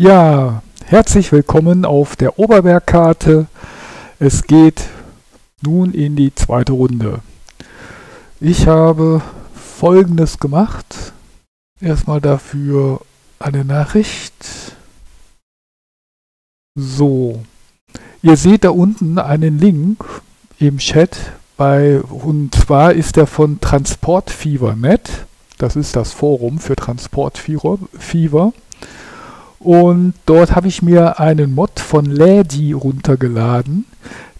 Ja, herzlich willkommen auf der Oberbergkarte. Es geht nun in die zweite Runde. Ich habe folgendes gemacht. Erstmal dafür eine Nachricht. So, ihr seht da unten einen Link im Chat bei, und zwar ist der von Transportfieber.net. Das ist das Forum für Transportfieber. Und dort habe ich mir einen Mod von Lady runtergeladen,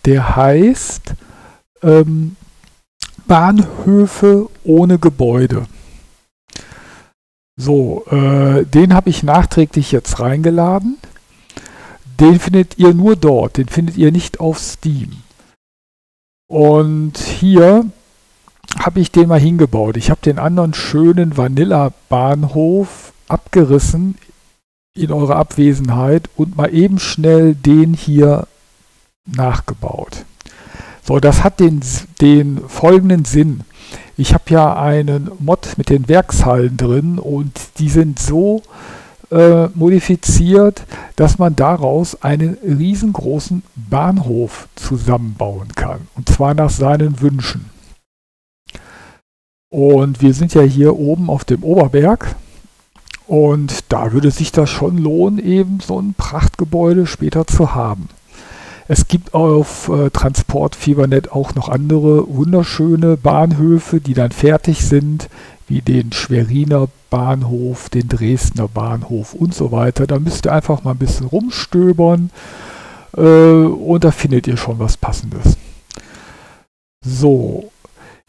der heißt ähm, Bahnhöfe ohne Gebäude. So, äh, den habe ich nachträglich jetzt reingeladen. Den findet ihr nur dort, den findet ihr nicht auf Steam. Und hier habe ich den mal hingebaut. Ich habe den anderen schönen Vanilla-Bahnhof abgerissen in eurer Abwesenheit und mal eben schnell den hier nachgebaut. So, das hat den, den folgenden Sinn. Ich habe ja einen Mod mit den Werkshallen drin und die sind so äh, modifiziert, dass man daraus einen riesengroßen Bahnhof zusammenbauen kann. Und zwar nach seinen Wünschen. Und wir sind ja hier oben auf dem Oberberg und da würde sich das schon lohnen, eben so ein Prachtgebäude später zu haben. Es gibt auf äh, Transportfiebernet auch noch andere wunderschöne Bahnhöfe, die dann fertig sind, wie den Schweriner Bahnhof, den Dresdner Bahnhof und so weiter. Da müsst ihr einfach mal ein bisschen rumstöbern äh, und da findet ihr schon was Passendes. So,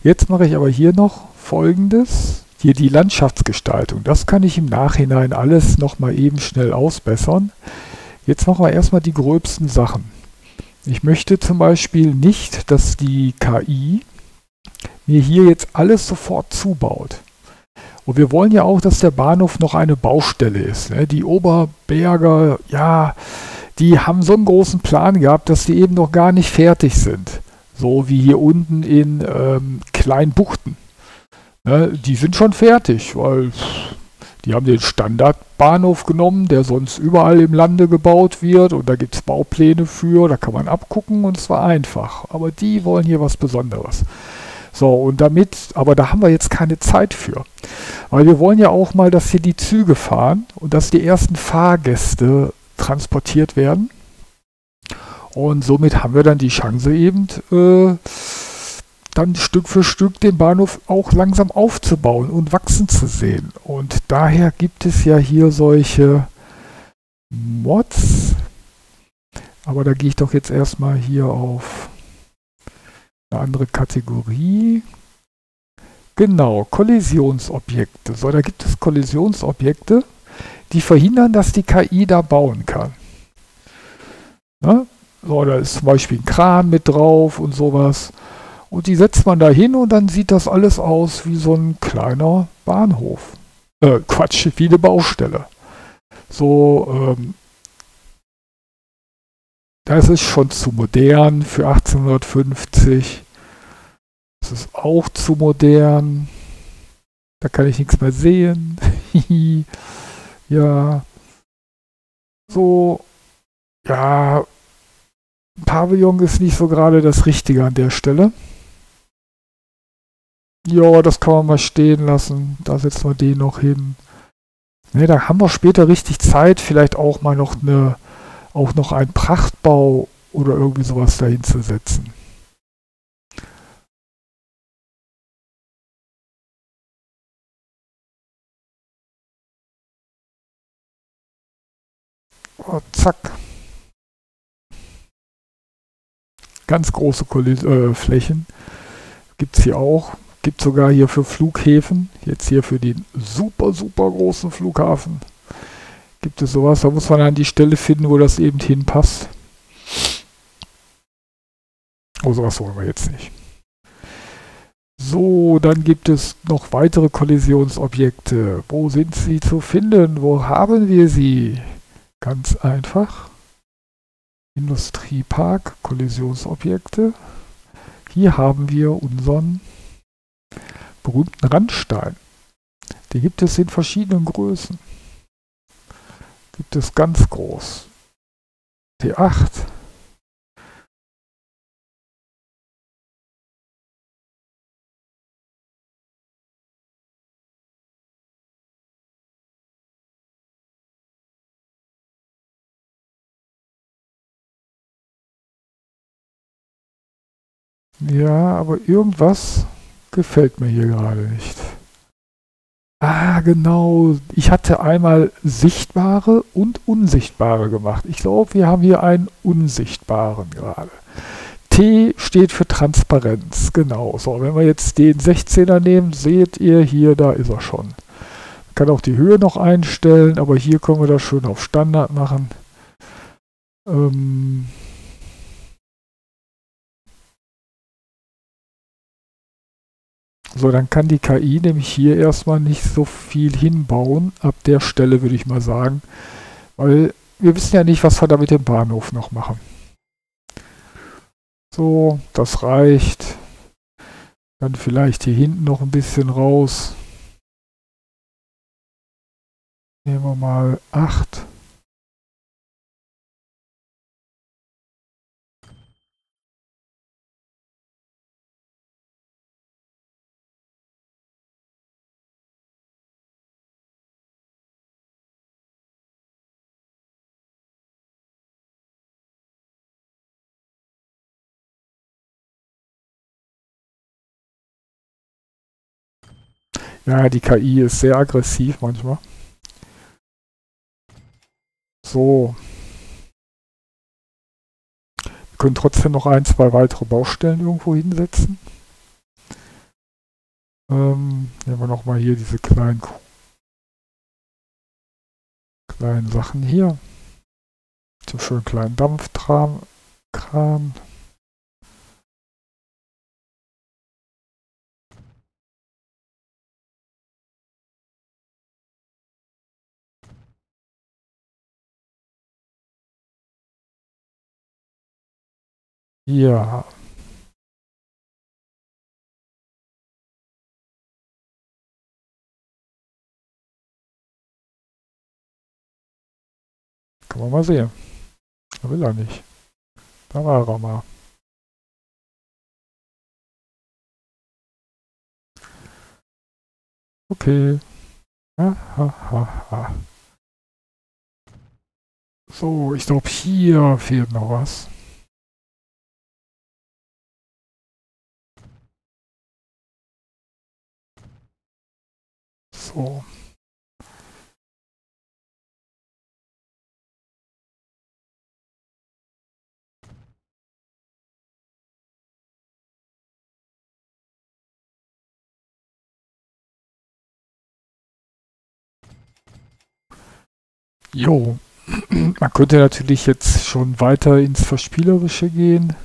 jetzt mache ich aber hier noch Folgendes. Hier die Landschaftsgestaltung, das kann ich im Nachhinein alles nochmal eben schnell ausbessern. Jetzt machen wir erstmal die gröbsten Sachen. Ich möchte zum Beispiel nicht, dass die KI mir hier jetzt alles sofort zubaut. Und wir wollen ja auch, dass der Bahnhof noch eine Baustelle ist. Ne? Die Oberberger, ja, die haben so einen großen Plan gehabt, dass die eben noch gar nicht fertig sind. So wie hier unten in ähm, Kleinbuchten. Ne, die sind schon fertig, weil die haben den Standardbahnhof genommen, der sonst überall im Lande gebaut wird und da gibt es Baupläne für, da kann man abgucken und es war einfach. Aber die wollen hier was Besonderes. So, und damit, aber da haben wir jetzt keine Zeit für. Weil wir wollen ja auch mal, dass hier die Züge fahren und dass die ersten Fahrgäste transportiert werden. Und somit haben wir dann die Chance eben, äh, dann Stück für Stück den Bahnhof auch langsam aufzubauen und wachsen zu sehen. Und daher gibt es ja hier solche Mods. Aber da gehe ich doch jetzt erstmal hier auf eine andere Kategorie. Genau, Kollisionsobjekte. So, da gibt es Kollisionsobjekte, die verhindern, dass die KI da bauen kann. Ne? So, da ist zum Beispiel ein Kran mit drauf und sowas. Und die setzt man da hin und dann sieht das alles aus wie so ein kleiner Bahnhof. Äh, Quatsch, wie eine Baustelle. So, ähm, das ist schon zu modern für 1850. Das ist auch zu modern. Da kann ich nichts mehr sehen. ja. So, ja, Pavillon ist nicht so gerade das Richtige an der Stelle ja, das kann man mal stehen lassen. Da setzen wir den noch hin. Ne, da haben wir später richtig Zeit, vielleicht auch mal noch eine, auch noch einen Prachtbau oder irgendwie sowas dahin zu setzen. Oh, zack. Ganz große Kulis äh, Flächen gibt es hier auch. Gibt sogar hier für Flughäfen. Jetzt hier für den super, super großen Flughafen. Gibt es sowas. Da muss man dann die Stelle finden, wo das eben hinpasst. Oh, sowas wollen wir jetzt nicht. So, dann gibt es noch weitere Kollisionsobjekte. Wo sind sie zu finden? Wo haben wir sie? Ganz einfach. Industriepark, Kollisionsobjekte. Hier haben wir unseren berühmten Randstein. Den gibt es in verschiedenen Größen. Gibt es ganz groß. T8, Ja, aber irgendwas gefällt mir hier gerade nicht. Ah, genau. Ich hatte einmal sichtbare und unsichtbare gemacht. Ich glaube, wir haben hier einen unsichtbaren gerade. T steht für Transparenz. Genau. So, wenn wir jetzt den 16er nehmen, seht ihr hier, da ist er schon. Man kann auch die Höhe noch einstellen, aber hier können wir das schön auf Standard machen. Ähm, So, dann kann die KI nämlich hier erstmal nicht so viel hinbauen. Ab der Stelle würde ich mal sagen. Weil wir wissen ja nicht, was wir da mit dem Bahnhof noch machen. So, das reicht. Dann vielleicht hier hinten noch ein bisschen raus. Nehmen wir mal 8. Ja, die KI ist sehr aggressiv manchmal. So. Wir können trotzdem noch ein, zwei weitere Baustellen irgendwo hinsetzen. Ähm, nehmen wir nochmal hier diese kleinen, kleinen Sachen hier. So schön kleinen Dampftram. Ja. Kann man mal sehen. Will er nicht. Da war er mal. Okay. Ha, ha, ha, ha. So, ich glaube, hier fehlt noch was. So. Jo, man könnte natürlich jetzt schon weiter ins Verspielerische gehen.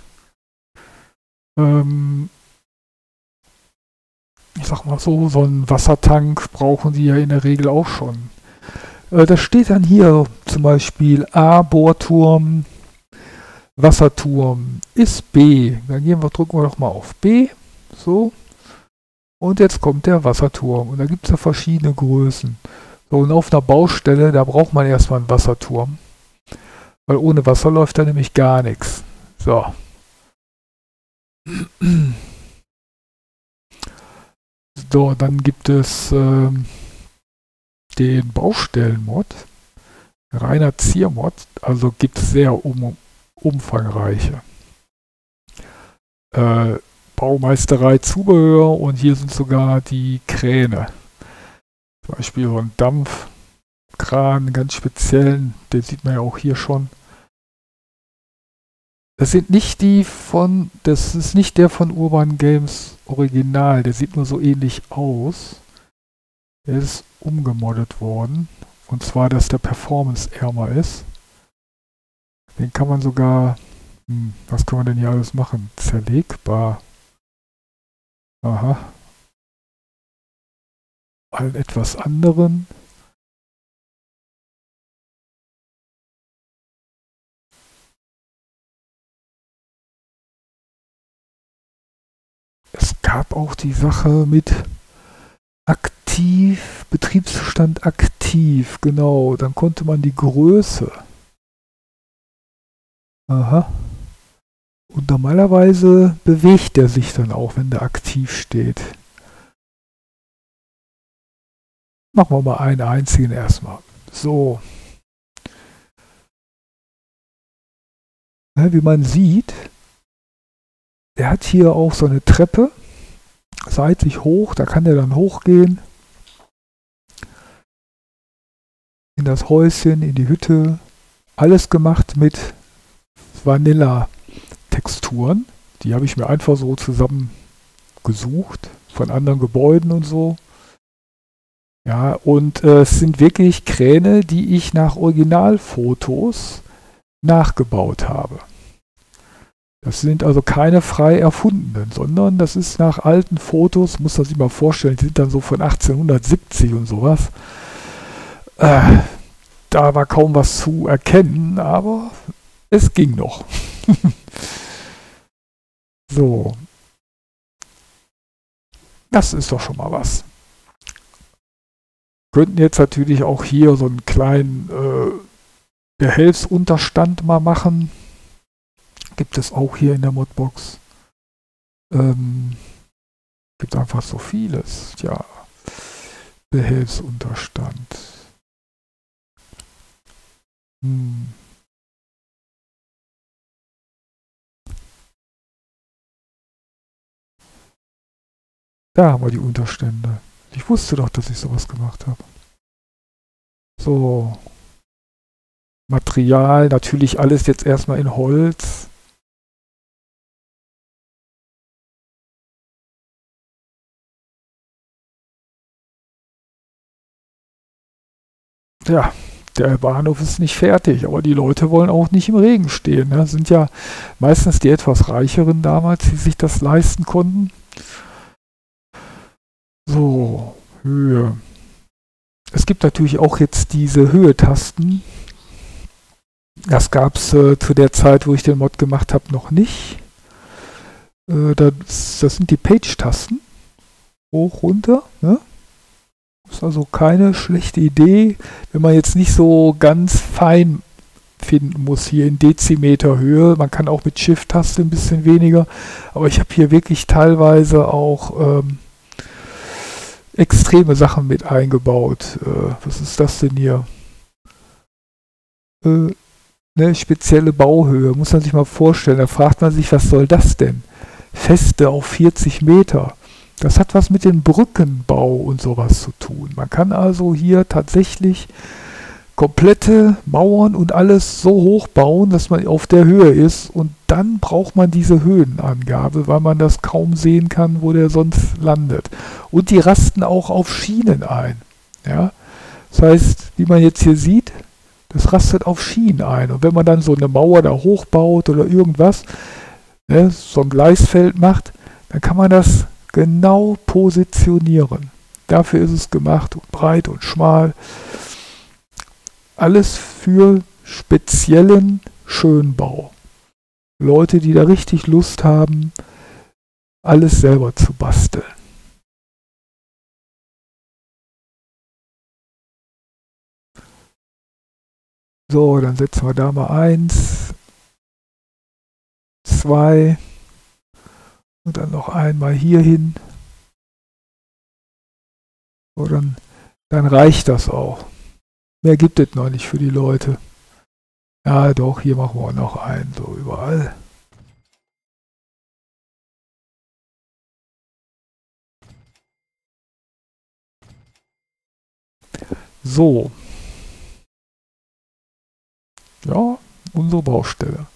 Ähm, ich sag mal so, so einen Wassertank brauchen die ja in der Regel auch schon. Äh, das steht dann hier zum Beispiel A, Bohrturm, Wasserturm ist B. Dann gehen wir, drücken wir doch mal auf B. So. Und jetzt kommt der Wasserturm. Und da gibt es ja verschiedene Größen. So, und auf einer Baustelle, da braucht man erstmal einen Wasserturm. Weil ohne Wasser läuft da nämlich gar nichts. So. So, dann gibt es ähm, den Baustellenmod. Reiner Ziermod, also gibt es sehr um, umfangreiche. Äh, Baumeisterei, Zubehör und hier sind sogar die Kräne. Zum Beispiel so ein Dampf, Kran, ganz speziellen, den sieht man ja auch hier schon. Das sind nicht die von, das ist nicht der von Urban Games Original, der sieht nur so ähnlich aus. Der ist umgemoddet worden. Und zwar, dass der Performance ärmer ist. Den kann man sogar, hm, was kann man denn hier alles machen? Zerlegbar. Aha. Allen etwas anderen. Gab auch die Sache mit aktiv, Betriebszustand aktiv, genau. Dann konnte man die Größe. Aha. Und normalerweise bewegt er sich dann auch, wenn der aktiv steht. Machen wir mal einen einzigen erstmal. So. Wie man sieht, der hat hier auch so eine Treppe, seitlich hoch, da kann der dann hochgehen. In das Häuschen, in die Hütte. Alles gemacht mit Vanilla-Texturen. Die habe ich mir einfach so zusammen gesucht von anderen Gebäuden und so. Ja, und äh, es sind wirklich Kräne, die ich nach Originalfotos nachgebaut habe. Das sind also keine frei erfundenen, sondern das ist nach alten Fotos, muss man sich mal vorstellen, die sind dann so von 1870 und sowas. Äh, da war kaum was zu erkennen, aber es ging noch. so. Das ist doch schon mal was. Könnten jetzt natürlich auch hier so einen kleinen äh, Behelfsunterstand mal machen gibt es auch hier in der Modbox. Ähm, gibt einfach so vieles. Ja, Behelfsunterstand. Hm. Da haben wir die Unterstände. Ich wusste doch, dass ich sowas gemacht habe. So. Material, natürlich alles jetzt erstmal in Holz. Ja, der Bahnhof ist nicht fertig, aber die Leute wollen auch nicht im Regen stehen. Ne? Sind ja meistens die etwas Reicheren damals, die sich das leisten konnten. So, Höhe. Es gibt natürlich auch jetzt diese Höhetasten. Das gab es äh, zu der Zeit, wo ich den Mod gemacht habe, noch nicht. Äh, das, das, sind die Page-Tasten. Hoch, runter. Ne? Ist also keine schlechte Idee, wenn man jetzt nicht so ganz fein finden muss hier in Dezimeter Höhe. Man kann auch mit Shift-Taste ein bisschen weniger, aber ich habe hier wirklich teilweise auch ähm, extreme Sachen mit eingebaut. Äh, was ist das denn hier? Äh, eine spezielle Bauhöhe, muss man sich mal vorstellen. Da fragt man sich, was soll das denn? Feste auf 40 Meter. Das hat was mit dem Brückenbau und sowas zu tun. Man kann also hier tatsächlich komplette Mauern und alles so hoch bauen, dass man auf der Höhe ist und dann braucht man diese Höhenangabe, weil man das kaum sehen kann, wo der sonst landet. Und die rasten auch auf Schienen ein. Ja? Das heißt, wie man jetzt hier sieht, das rastet auf Schienen ein. Und wenn man dann so eine Mauer da hochbaut oder irgendwas, ne, so ein Gleisfeld macht, dann kann man das genau positionieren. Dafür ist es gemacht und breit und schmal. Alles für speziellen Schönbau. Leute, die da richtig Lust haben, alles selber zu basteln. So, dann setzen wir da mal eins, zwei, und dann noch einmal hier hin. So, dann, dann reicht das auch. Mehr gibt es noch nicht für die Leute. Ja, doch, hier machen wir noch einen, so überall. So. Ja, unsere Baustelle.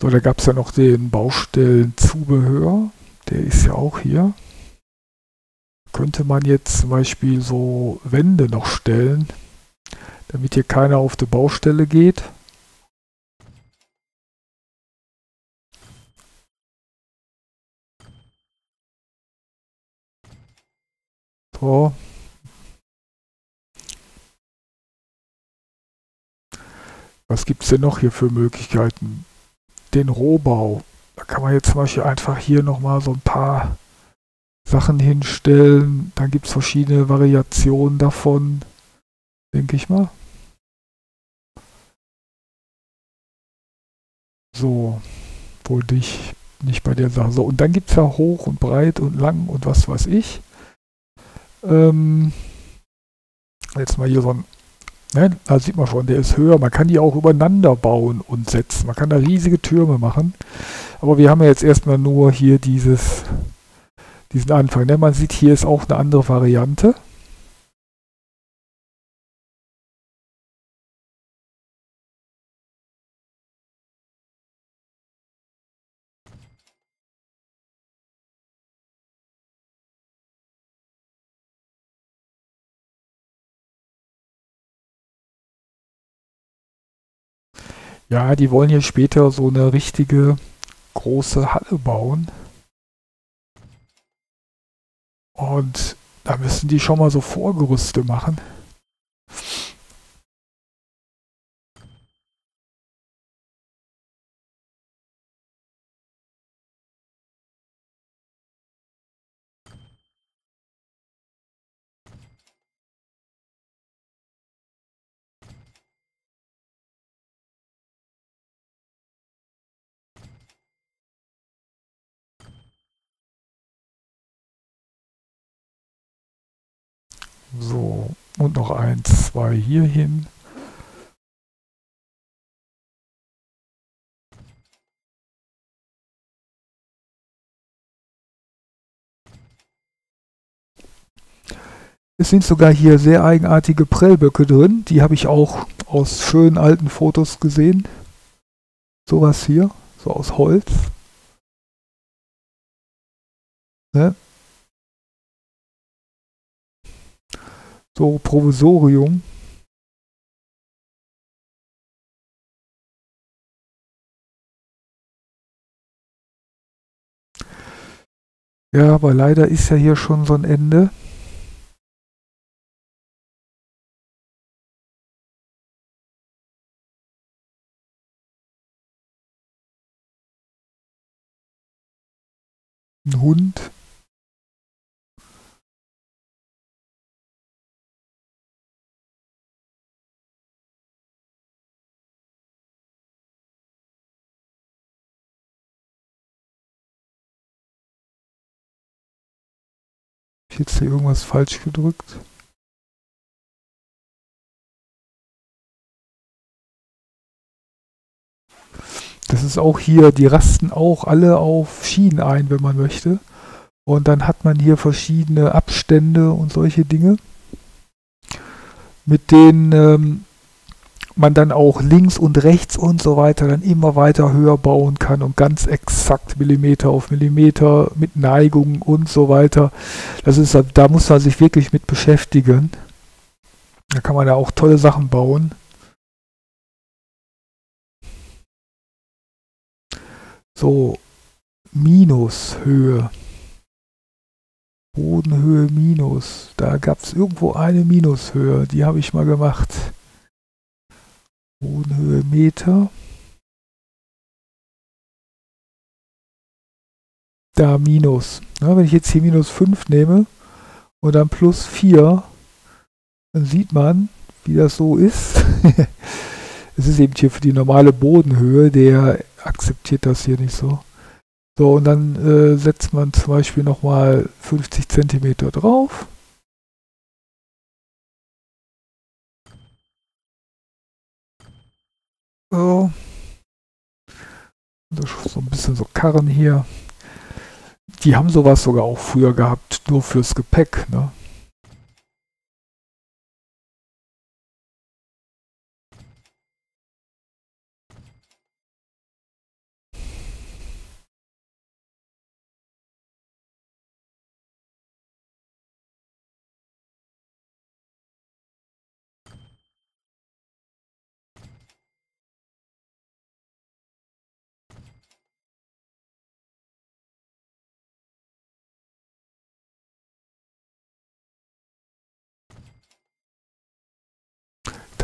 So, da gab es ja noch den Baustellenzubehör. Der ist ja auch hier. Könnte man jetzt zum Beispiel so Wände noch stellen, damit hier keiner auf die Baustelle geht. So. Was gibt es denn noch hier für Möglichkeiten? Den Rohbau. Da kann man jetzt zum Beispiel einfach hier nochmal so ein paar Sachen hinstellen. Dann gibt es verschiedene Variationen davon, denke ich mal. So, wohl dich nicht bei der Sache. So, und dann gibt es ja hoch und breit und lang und was weiß ich. Ähm, jetzt mal hier so ein, ne, da sieht man schon, der ist höher. Man kann die auch übereinander bauen und setzen. Man kann da riesige Türme machen. Aber wir haben ja jetzt erstmal nur hier dieses, diesen Anfang. Ne? Man sieht, hier ist auch eine andere Variante. Ja, die wollen hier später so eine richtige große Halle bauen. Und da müssen die schon mal so Vorgerüste machen. Und noch ein, zwei hier hin. Es sind sogar hier sehr eigenartige Prellböcke drin. Die habe ich auch aus schönen alten Fotos gesehen. Sowas hier, so aus Holz. Ne? So Provisorium. Ja, aber leider ist ja hier schon so ein Ende. Ein Hund. Jetzt hier irgendwas falsch gedrückt? Das ist auch hier, die rasten auch alle auf Schienen ein, wenn man möchte. Und dann hat man hier verschiedene Abstände und solche Dinge, mit denen ähm, man dann auch links und rechts und so weiter dann immer weiter höher bauen kann und ganz exakt Millimeter auf Millimeter mit Neigung und so weiter. Das ist, da muss man sich wirklich mit beschäftigen. Da kann man ja auch tolle Sachen bauen. So, Minushöhe. Bodenhöhe Minus. Da gab es irgendwo eine Minushöhe, die habe ich mal gemacht. Bodenhöhe Meter. Da minus. Ja, wenn ich jetzt hier minus 5 nehme und dann plus 4, dann sieht man, wie das so ist. es ist eben hier für die normale Bodenhöhe, der akzeptiert das hier nicht so. So, und dann äh, setzt man zum Beispiel nochmal 50 cm drauf. So. So ein bisschen so Karren hier. Die haben sowas sogar auch früher gehabt, nur fürs Gepäck. Ne?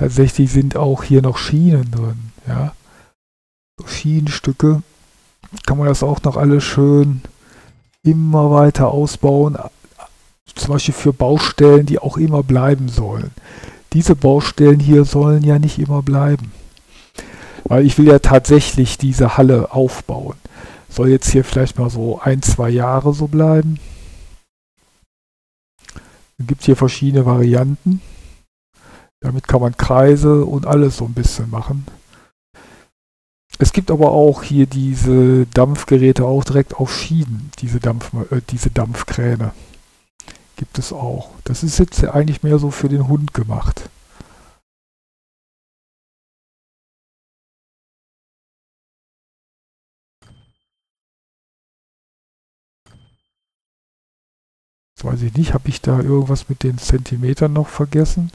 Tatsächlich sind auch hier noch Schienen drin. Ja, so Schienenstücke kann man das auch noch alles schön immer weiter ausbauen. Zum Beispiel für Baustellen, die auch immer bleiben sollen. Diese Baustellen hier sollen ja nicht immer bleiben. Weil ich will ja tatsächlich diese Halle aufbauen. Soll jetzt hier vielleicht mal so ein, zwei Jahre so bleiben. Es gibt hier verschiedene Varianten. Damit kann man Kreise und alles so ein bisschen machen. Es gibt aber auch hier diese Dampfgeräte auch direkt auf Schienen, diese, Dampf, äh, diese Dampfkräne. Gibt es auch. Das ist jetzt eigentlich mehr so für den Hund gemacht. Jetzt weiß ich nicht, habe ich da irgendwas mit den Zentimetern noch vergessen?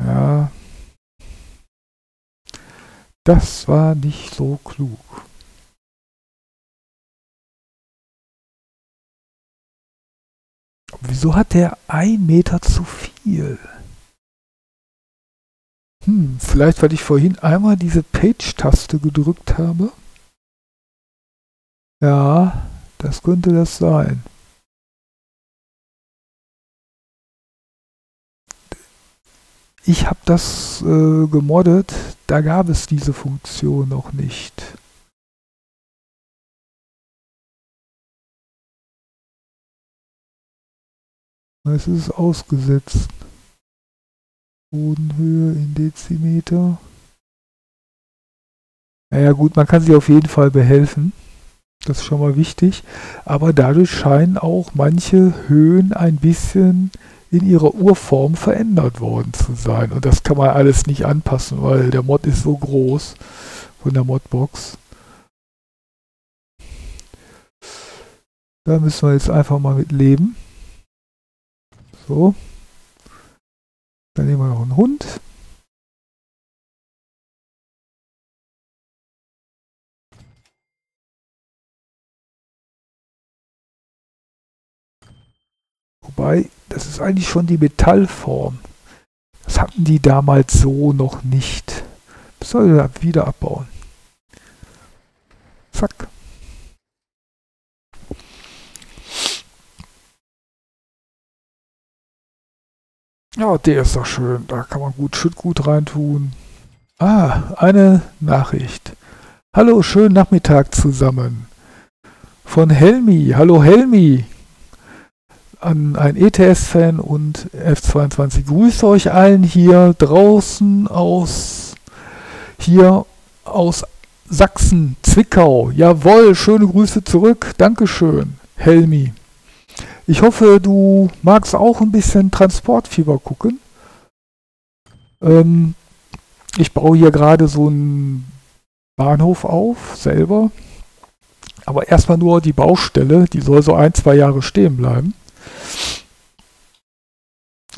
Ja. Das war nicht so klug. Wieso hat der ein Meter zu viel? Hm, vielleicht weil ich vorhin einmal diese Page-Taste gedrückt habe. Ja, das könnte das sein. Ich habe das äh, gemoddet, da gab es diese Funktion noch nicht. Es ist ausgesetzt. Bodenhöhe in Dezimeter. Naja gut, man kann sich auf jeden Fall behelfen. Das ist schon mal wichtig. Aber dadurch scheinen auch manche Höhen ein bisschen in ihrer Urform verändert worden zu sein. Und das kann man alles nicht anpassen, weil der Mod ist so groß von der Modbox. Da müssen wir jetzt einfach mal mit leben. So. Dann nehmen wir noch einen Hund. Wobei, das ist eigentlich schon die Metallform. Das hatten die damals so noch nicht. Das soll er wieder abbauen. Zack. Ja, der ist doch schön. Da kann man gut Schüttgut reintun. Ah, eine Nachricht. Hallo, schönen Nachmittag zusammen. Von Helmi. Hallo Helmi. An ein ETS-Fan und F22. Grüße euch allen hier draußen aus hier aus Sachsen, Zwickau. Jawohl, schöne Grüße zurück. Dankeschön, Helmi. Ich hoffe, du magst auch ein bisschen Transportfieber gucken. Ähm, ich baue hier gerade so einen Bahnhof auf, selber. Aber erstmal nur die Baustelle, die soll so ein, zwei Jahre stehen bleiben.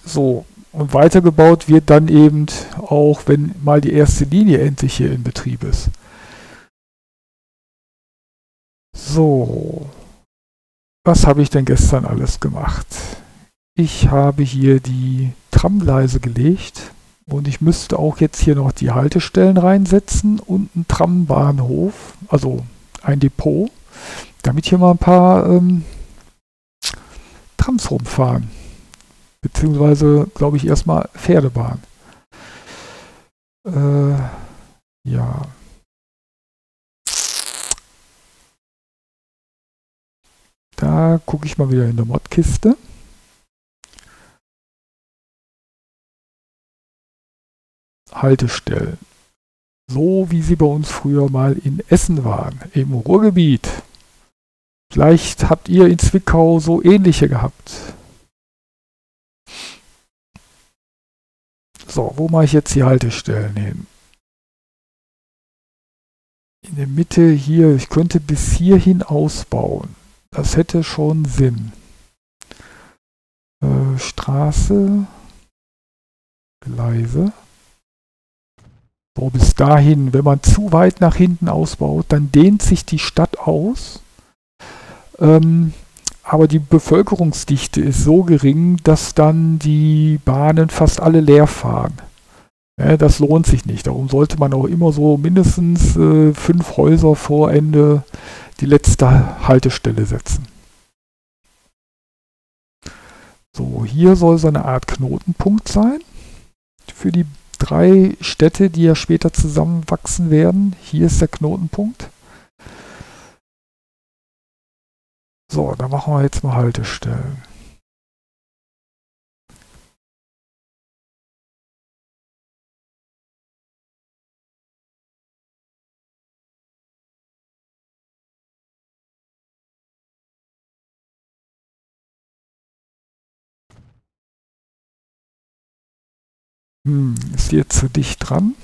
So, und weitergebaut wird dann eben auch, wenn mal die erste Linie endlich hier in Betrieb ist. So, was habe ich denn gestern alles gemacht? Ich habe hier die Tramgleise gelegt und ich müsste auch jetzt hier noch die Haltestellen reinsetzen und einen Trambahnhof, also ein Depot, damit hier mal ein paar ähm, Trams rumfahren. Beziehungsweise, glaube ich, erstmal Pferdebahn. Äh, ja. Da gucke ich mal wieder in der Modkiste. Haltestellen. So wie sie bei uns früher mal in Essen waren, im Ruhrgebiet. Vielleicht habt ihr in Zwickau so ähnliche gehabt. So, wo mache ich jetzt die Haltestellen hin? In der Mitte hier, ich könnte bis hierhin ausbauen. Das hätte schon Sinn. Äh, Straße, Gleise. So, bis dahin, wenn man zu weit nach hinten ausbaut, dann dehnt sich die Stadt aus. Ähm, aber die Bevölkerungsdichte ist so gering, dass dann die Bahnen fast alle leer fahren. Ja, das lohnt sich nicht. Darum sollte man auch immer so mindestens äh, fünf Häuser vor Ende die letzte Haltestelle setzen. So, hier soll so eine Art Knotenpunkt sein für die drei Städte, die ja später zusammenwachsen werden. Hier ist der Knotenpunkt. So, da machen wir jetzt mal Haltestellen. Hm, ist jetzt zu dicht dran?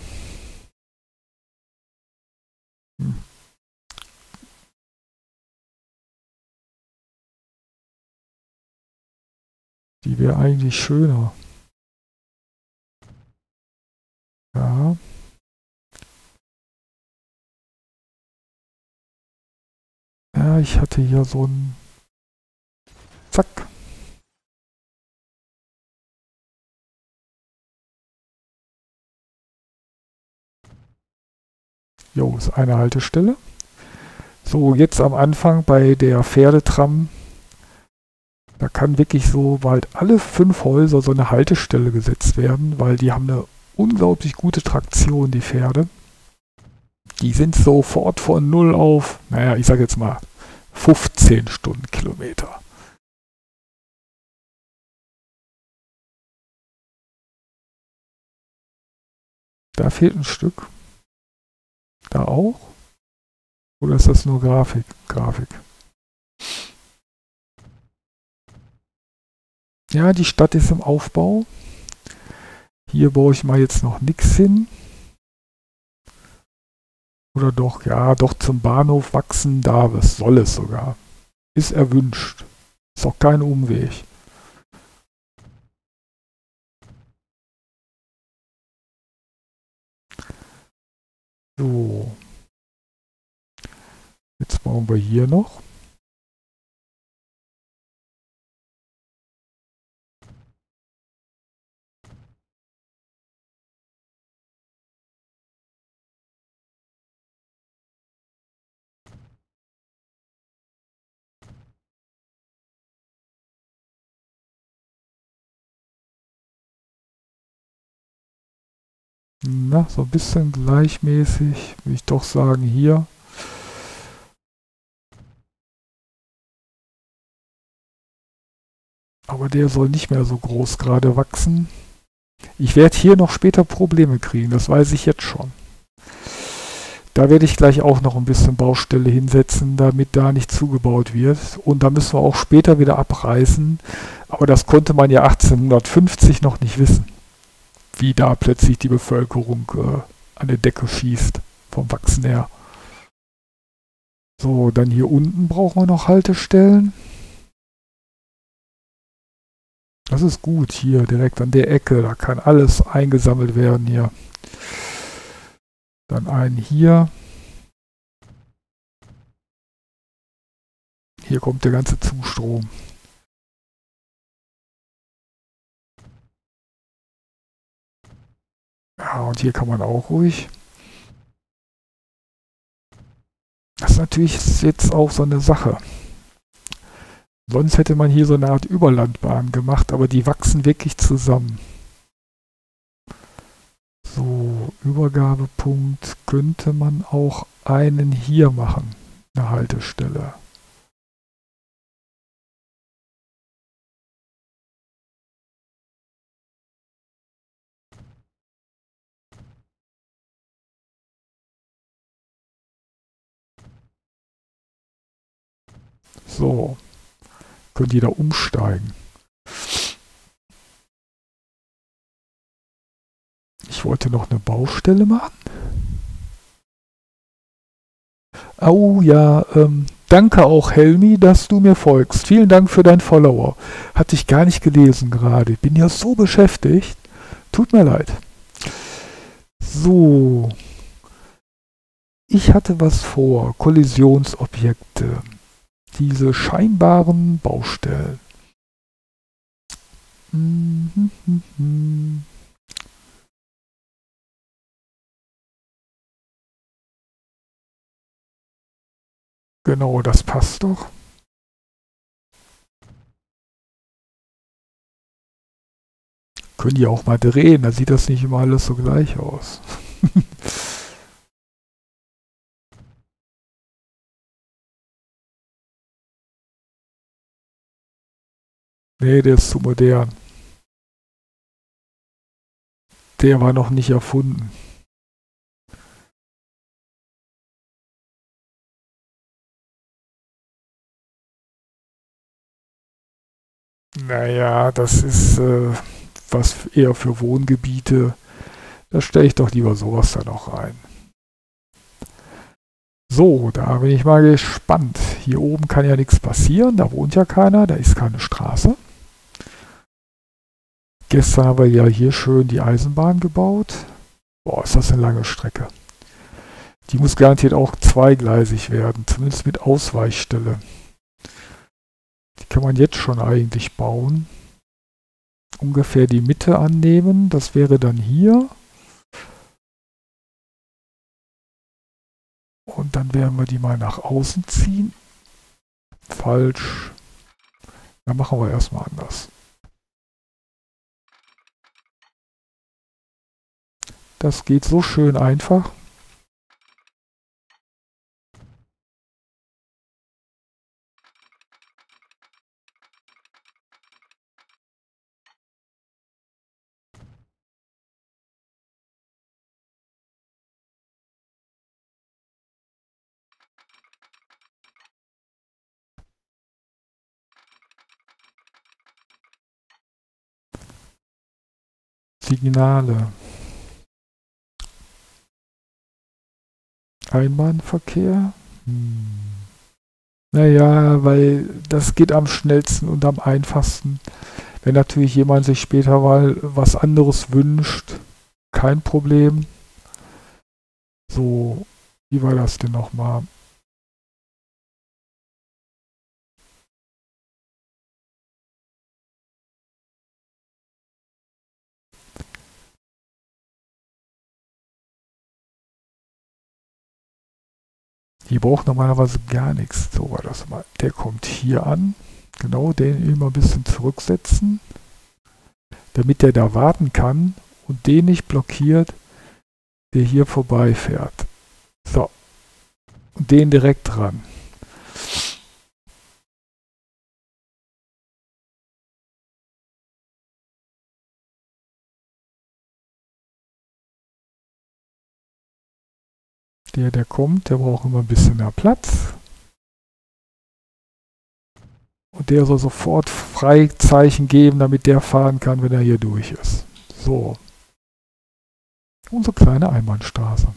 Wäre eigentlich schöner. Ja. Ja, ich hatte hier so ein... Zack. Jo, ist eine Haltestelle. So, jetzt am Anfang bei der Pferdetram, da kann wirklich so bald alle fünf Häuser so eine Haltestelle gesetzt werden, weil die haben eine unglaublich gute Traktion, die Pferde. Die sind sofort von 0 auf, naja, ich sage jetzt mal 15 Stundenkilometer. Da fehlt ein Stück. Da auch? Oder ist das nur Grafik? Grafik. Ja, die Stadt ist im Aufbau. Hier baue ich mal jetzt noch nichts hin. Oder doch, ja, doch zum Bahnhof wachsen darf es, soll es sogar. Ist erwünscht. Ist auch kein Umweg. So. Jetzt bauen wir hier noch. Na, so ein bisschen gleichmäßig, würde ich doch sagen, hier. Aber der soll nicht mehr so groß gerade wachsen. Ich werde hier noch später Probleme kriegen, das weiß ich jetzt schon. Da werde ich gleich auch noch ein bisschen Baustelle hinsetzen, damit da nicht zugebaut wird. Und da müssen wir auch später wieder abreißen. Aber das konnte man ja 1850 noch nicht wissen wie da plötzlich die Bevölkerung äh, an der Decke schießt, vom Wachsen her. So, dann hier unten brauchen wir noch Haltestellen. Das ist gut hier, direkt an der Ecke, da kann alles eingesammelt werden hier. Dann einen hier. Hier kommt der ganze Zustrom. Ja, und hier kann man auch ruhig. Das ist natürlich jetzt auch so eine Sache. Sonst hätte man hier so eine Art Überlandbahn gemacht, aber die wachsen wirklich zusammen. So, Übergabepunkt könnte man auch einen hier machen, eine Haltestelle. So. Können die da umsteigen. Ich wollte noch eine Baustelle machen. Oh ja, ähm, danke auch Helmi, dass du mir folgst. Vielen Dank für dein Follower. Hatte ich gar nicht gelesen gerade. Bin ja so beschäftigt. Tut mir leid. So. Ich hatte was vor. Kollisionsobjekte diese scheinbaren Baustellen. Genau, das passt doch. Können die auch mal drehen, da sieht das nicht immer alles so gleich aus. nee, der ist zu modern. Der war noch nicht erfunden. Naja, das ist äh, was eher für Wohngebiete. Da stelle ich doch lieber sowas da noch rein. So, da bin ich mal gespannt. Hier oben kann ja nichts passieren, da wohnt ja keiner, da ist keine Straße. Gestern haben wir ja hier schön die Eisenbahn gebaut. Boah, ist das eine lange Strecke. Die muss garantiert auch zweigleisig werden, zumindest mit Ausweichstelle. Die kann man jetzt schon eigentlich bauen. Ungefähr die Mitte annehmen, das wäre dann hier. Und dann werden wir die mal nach außen ziehen. Falsch. Dann machen wir erstmal anders. Das geht so schön einfach. Signale. Einbahnverkehr? Hm. Naja, weil das geht am schnellsten und am einfachsten. Wenn natürlich jemand sich später mal was anderes wünscht, kein Problem. So, wie war das denn nochmal? Die braucht normalerweise gar nichts. So war das mal. Der kommt hier an. Genau, den immer ein bisschen zurücksetzen. Damit der da warten kann und den nicht blockiert, der hier vorbeifährt. So. Und den direkt dran. Der, der kommt, der braucht immer ein bisschen mehr Platz. Und der soll sofort Freizeichen geben, damit der fahren kann, wenn er hier durch ist. So. Unsere kleine Einbahnstraße.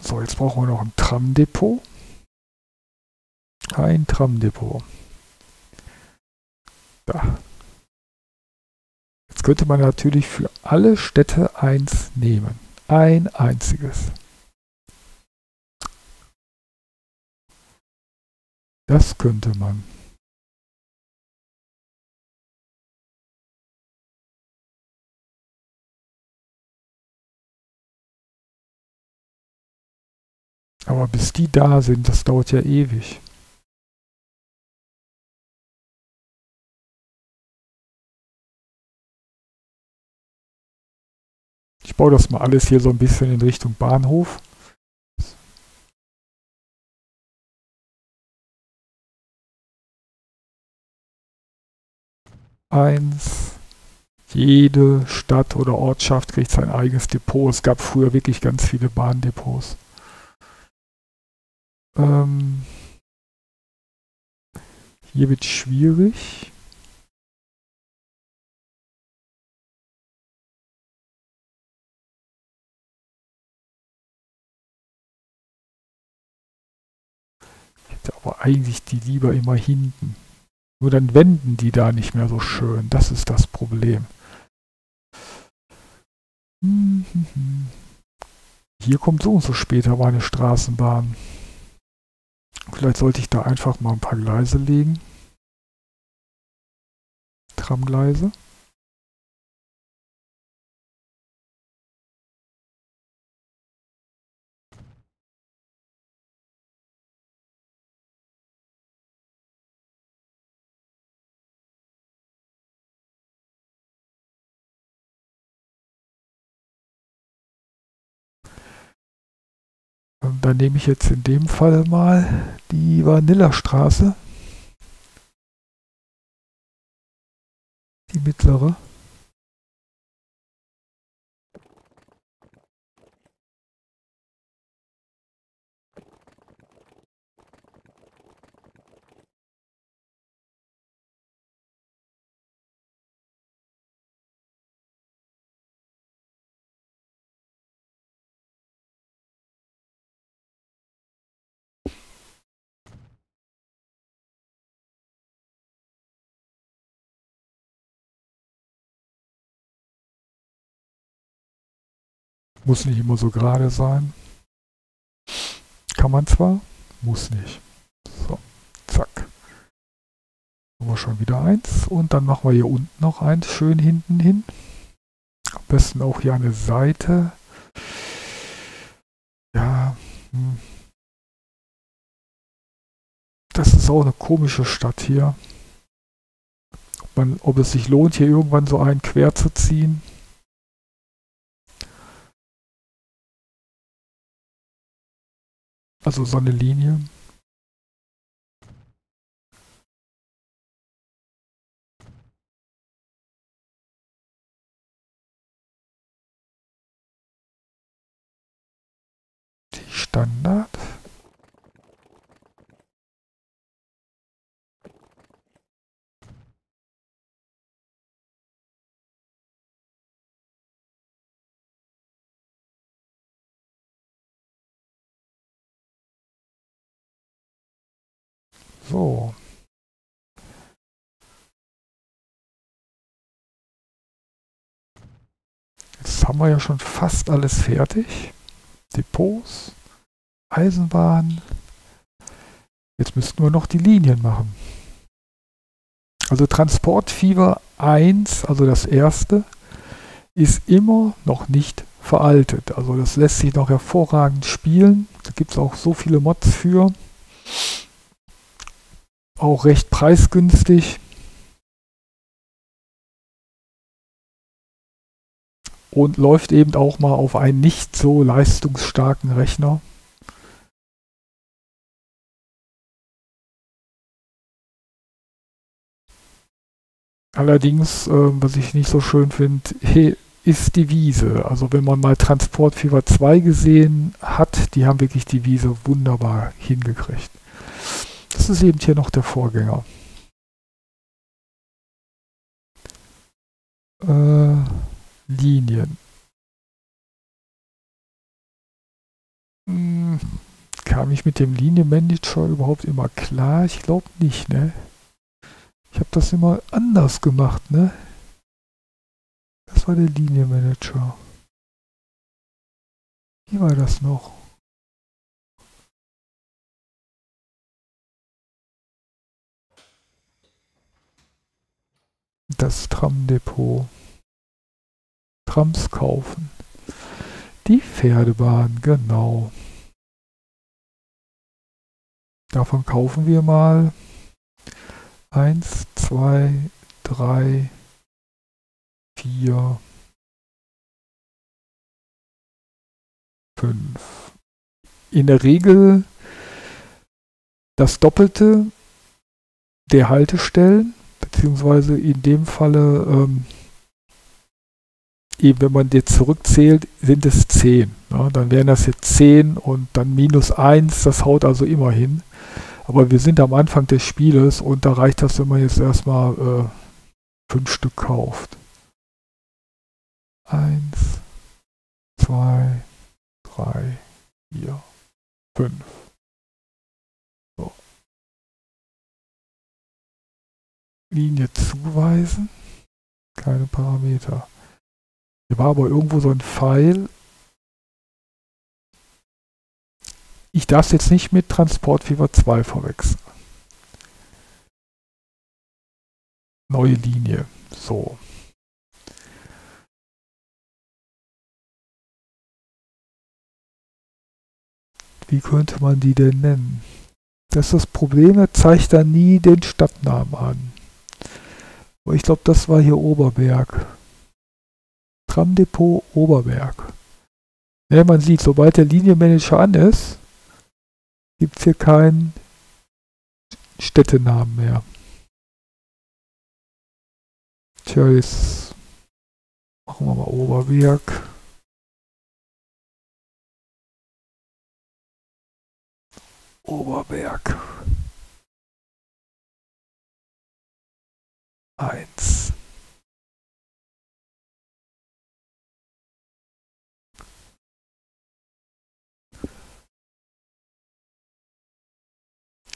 So, jetzt brauchen wir noch ein Tramdepot. Ein Tramdepot. Da. Jetzt könnte man natürlich für alle Städte eins nehmen. Ein einziges. Das könnte man. Aber bis die da sind, das dauert ja ewig. Baue das mal alles hier so ein bisschen in Richtung Bahnhof. Eins. Jede Stadt oder Ortschaft kriegt sein eigenes Depot. Es gab früher wirklich ganz viele Bahndepots. Ähm hier wird schwierig. Aber eigentlich die lieber immer hinten. Nur dann wenden die da nicht mehr so schön. Das ist das Problem. Hier kommt so und so später meine Straßenbahn. Vielleicht sollte ich da einfach mal ein paar Gleise legen. Tramgleise. Und dann nehme ich jetzt in dem Fall mal die Vanillastraße. Die mittlere. Muss nicht immer so gerade sein. Kann man zwar, muss nicht. So, zack. Haben wir schon wieder eins. Und dann machen wir hier unten noch eins schön hinten hin. Am besten auch hier eine Seite. Ja. Hm. Das ist auch eine komische Stadt hier. Ob, man, ob es sich lohnt, hier irgendwann so einen quer zu ziehen. Also so eine Linie. Haben wir ja schon fast alles fertig. Depots, Eisenbahn. Jetzt müssten wir noch die Linien machen. Also Transportfieber 1, also das erste, ist immer noch nicht veraltet. Also das lässt sich noch hervorragend spielen. Da gibt es auch so viele Mods für auch recht preisgünstig. Und läuft eben auch mal auf einen nicht so leistungsstarken Rechner. Allerdings, äh, was ich nicht so schön finde, ist die Wiese. Also wenn man mal Transportfieber 2 gesehen hat, die haben wirklich die Wiese wunderbar hingekriegt. Das ist eben hier noch der Vorgänger. Äh, Linien. Hm, kam ich mit dem Linienmanager überhaupt immer klar? Ich glaube nicht, ne? Ich habe das immer anders gemacht, ne? Das war der Linienmanager. Wie war das noch? Das Tramdepot. Trams kaufen. Die Pferdebahn, genau. Davon kaufen wir mal 1, 2, 3, 4, 5. In der Regel das Doppelte der Haltestellen beziehungsweise in dem Falle, ähm, eben wenn man jetzt zurückzählt, sind es 10. Ja, dann wären das jetzt 10 und dann minus 1, das haut also immer hin. Aber wir sind am Anfang des Spieles und da reicht das, wenn man jetzt erstmal äh, 5 Stück kauft. 1, 2, 3, 4, 5. Linie zuweisen. Keine Parameter. Hier war aber irgendwo so ein Pfeil. Ich darf es jetzt nicht mit Transportfieber 2 verwechseln. Neue Linie. So. Wie könnte man die denn nennen? Das ist das Problem, er zeigt da nie den Stadtnamen an. Aber ich glaube, das war hier Oberberg. Tramdepot Oberberg. Ja, man sieht, sobald der Linienmanager an ist, gibt es hier keinen Städtenamen mehr. Tja, jetzt machen wir mal Oberberg. Oberberg. Eins.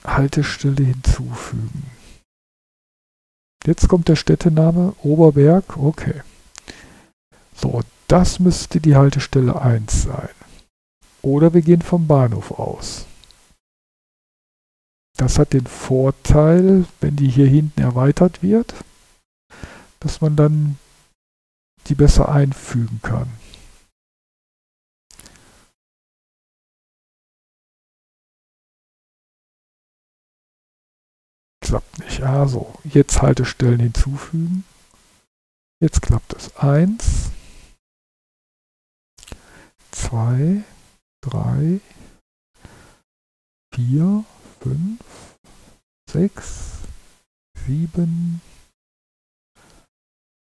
Haltestelle hinzufügen. Jetzt kommt der Städtename Oberberg. Okay. So, das müsste die Haltestelle 1 sein. Oder wir gehen vom Bahnhof aus. Das hat den Vorteil, wenn die hier hinten erweitert wird, dass man dann die besser einfügen kann. Klappt nicht. Also, jetzt Haltestellen hinzufügen. Jetzt klappt es. 1, 2, 3, 4, 5, 6, 7,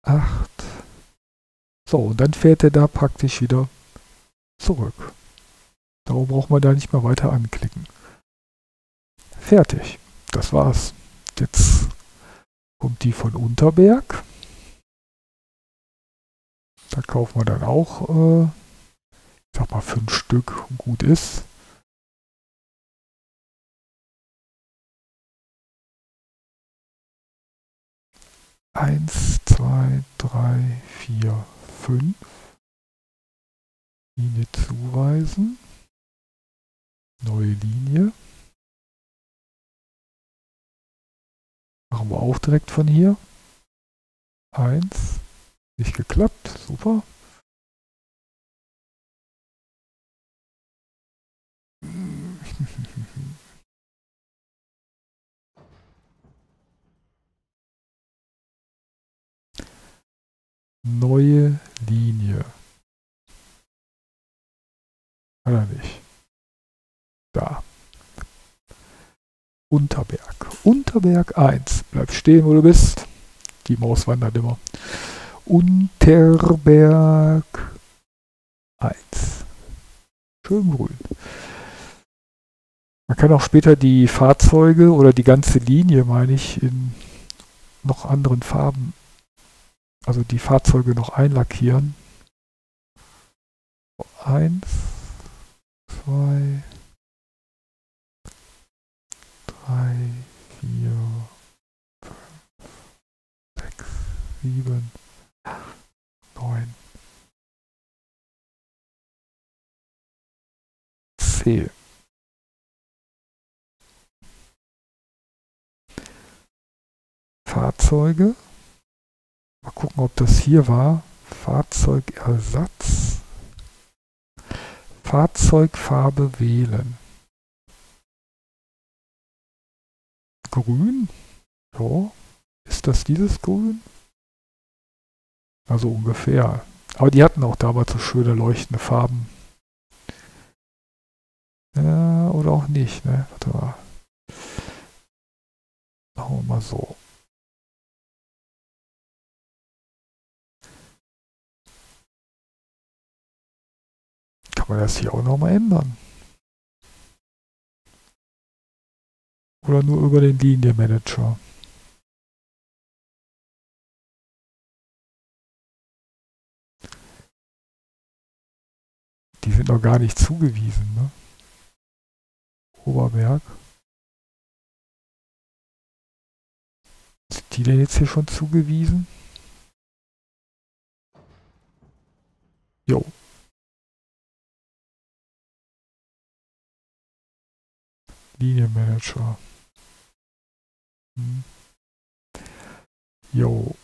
8. So, und dann fährt er da praktisch wieder zurück. Darum braucht man da nicht mehr weiter anklicken. Fertig. Das war's. Jetzt kommt die von Unterberg. Da kaufen wir dann auch, äh, ich sag mal, fünf Stück gut ist. Eins, zwei, drei, vier, fünf. Linie zuweisen. Neue Linie. Machen wir auch direkt von hier. Eins. Nicht geklappt. Super. Neue Linie. Oder nicht? Da. Unterberg. Unterberg 1. Bleib stehen, wo du bist. Die Maus wandert immer. Unterberg 1. Schön grün. Man kann auch später die Fahrzeuge oder die ganze Linie, meine ich, in noch anderen Farben, also die Fahrzeuge noch einlackieren. Eins, zwei, drei, vier, fünf, sechs, sieben, acht, neun, zehn. Fahrzeuge. Mal gucken, ob das hier war. Fahrzeugersatz. Fahrzeugfarbe wählen. Grün. So. Ist das dieses Grün? Also ungefähr. Aber die hatten auch damals so schöne leuchtende Farben. Ja, oder auch nicht, ne? Warte mal. Machen wir mal so. Kann man das hier auch nochmal ändern? Oder nur über den Linienmanager? Die sind noch gar nicht zugewiesen, ne? Oberberg. Sind die denn jetzt hier schon zugewiesen? Jo. Linienmanager. Jo.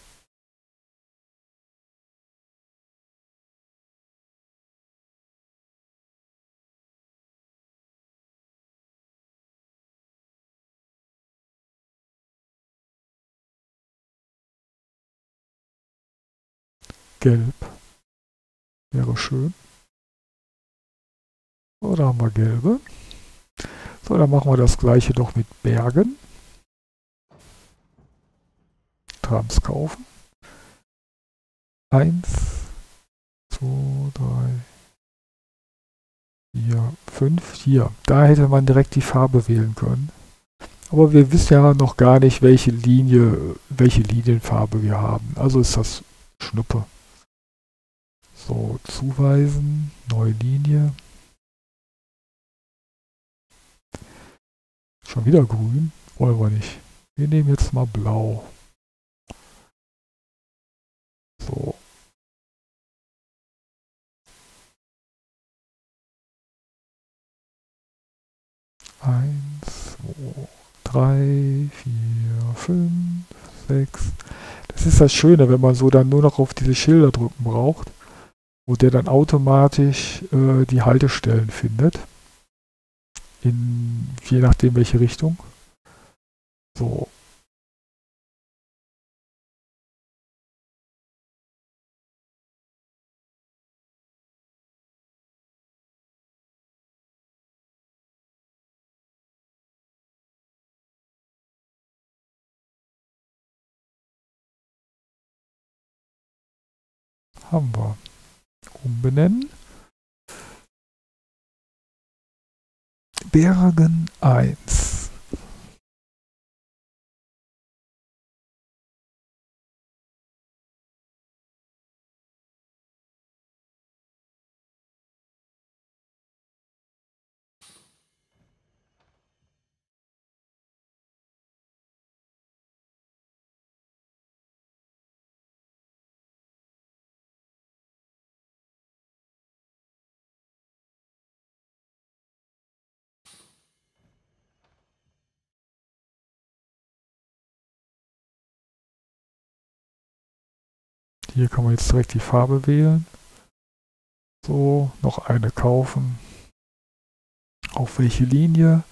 Gelb. Wäre schön. Da haben wir gelbe. So, dann machen wir das gleiche doch mit Bergen. Trams kaufen. Eins, zwei, drei, vier, fünf. Hier, da hätte man direkt die Farbe wählen können. Aber wir wissen ja noch gar nicht, welche Linie, welche Linienfarbe wir haben. Also ist das Schnuppe. So, zuweisen, neue Linie. Schon wieder grün? Wollen wir nicht. Wir nehmen jetzt mal blau. So. Eins, zwei, drei, vier, fünf, sechs. Das ist das Schöne, wenn man so dann nur noch auf diese Schilder drücken braucht, wo der dann automatisch äh, die Haltestellen findet in je nachdem welche Richtung. So. Haben wir. Umbenennen. Bergen 1. Hier kann man jetzt direkt die Farbe wählen. So, noch eine kaufen. Auf welche Linie?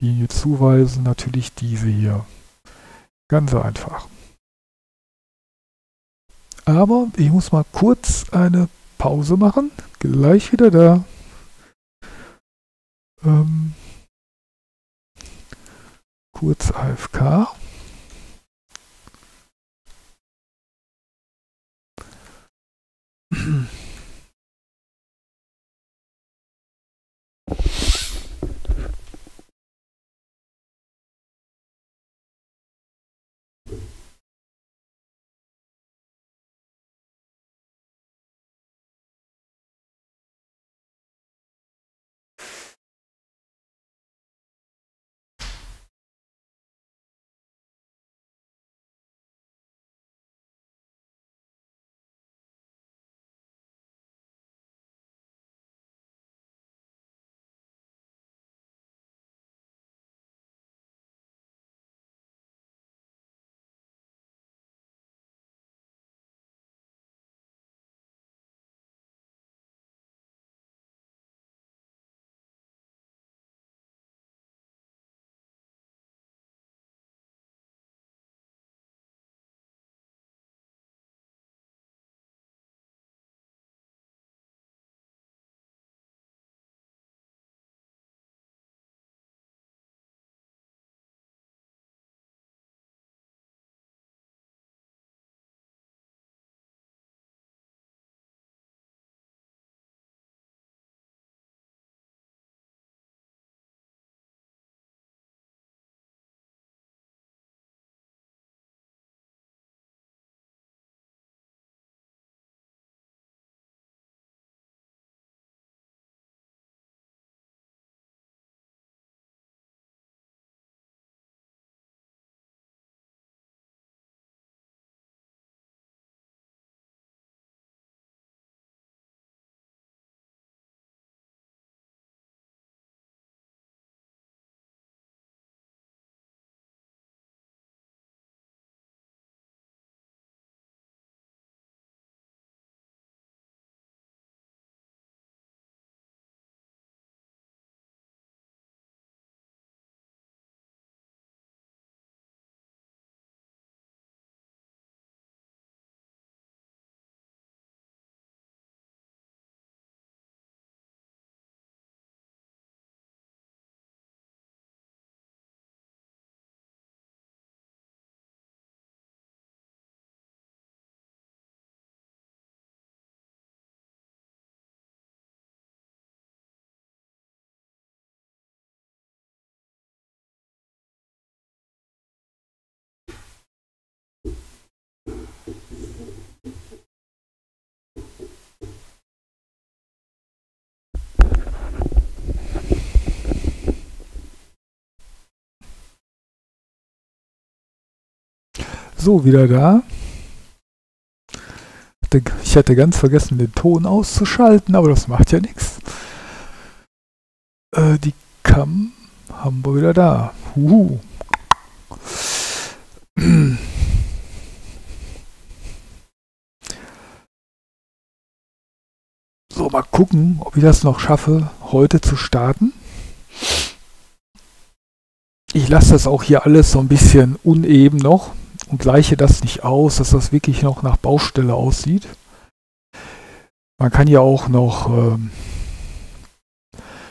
Linie zuweisen, natürlich diese hier. Ganz einfach. Aber ich muss mal kurz eine Pause machen. Gleich wieder da. Ähm, kurz AFK. So, wieder da. Ich hätte ganz vergessen, den Ton auszuschalten, aber das macht ja nichts. Äh, die Cam haben wir wieder da. Huhu. So, mal gucken, ob ich das noch schaffe, heute zu starten. Ich lasse das auch hier alles so ein bisschen uneben noch und gleiche das nicht aus, dass das wirklich noch nach Baustelle aussieht. Man kann ja auch noch ähm,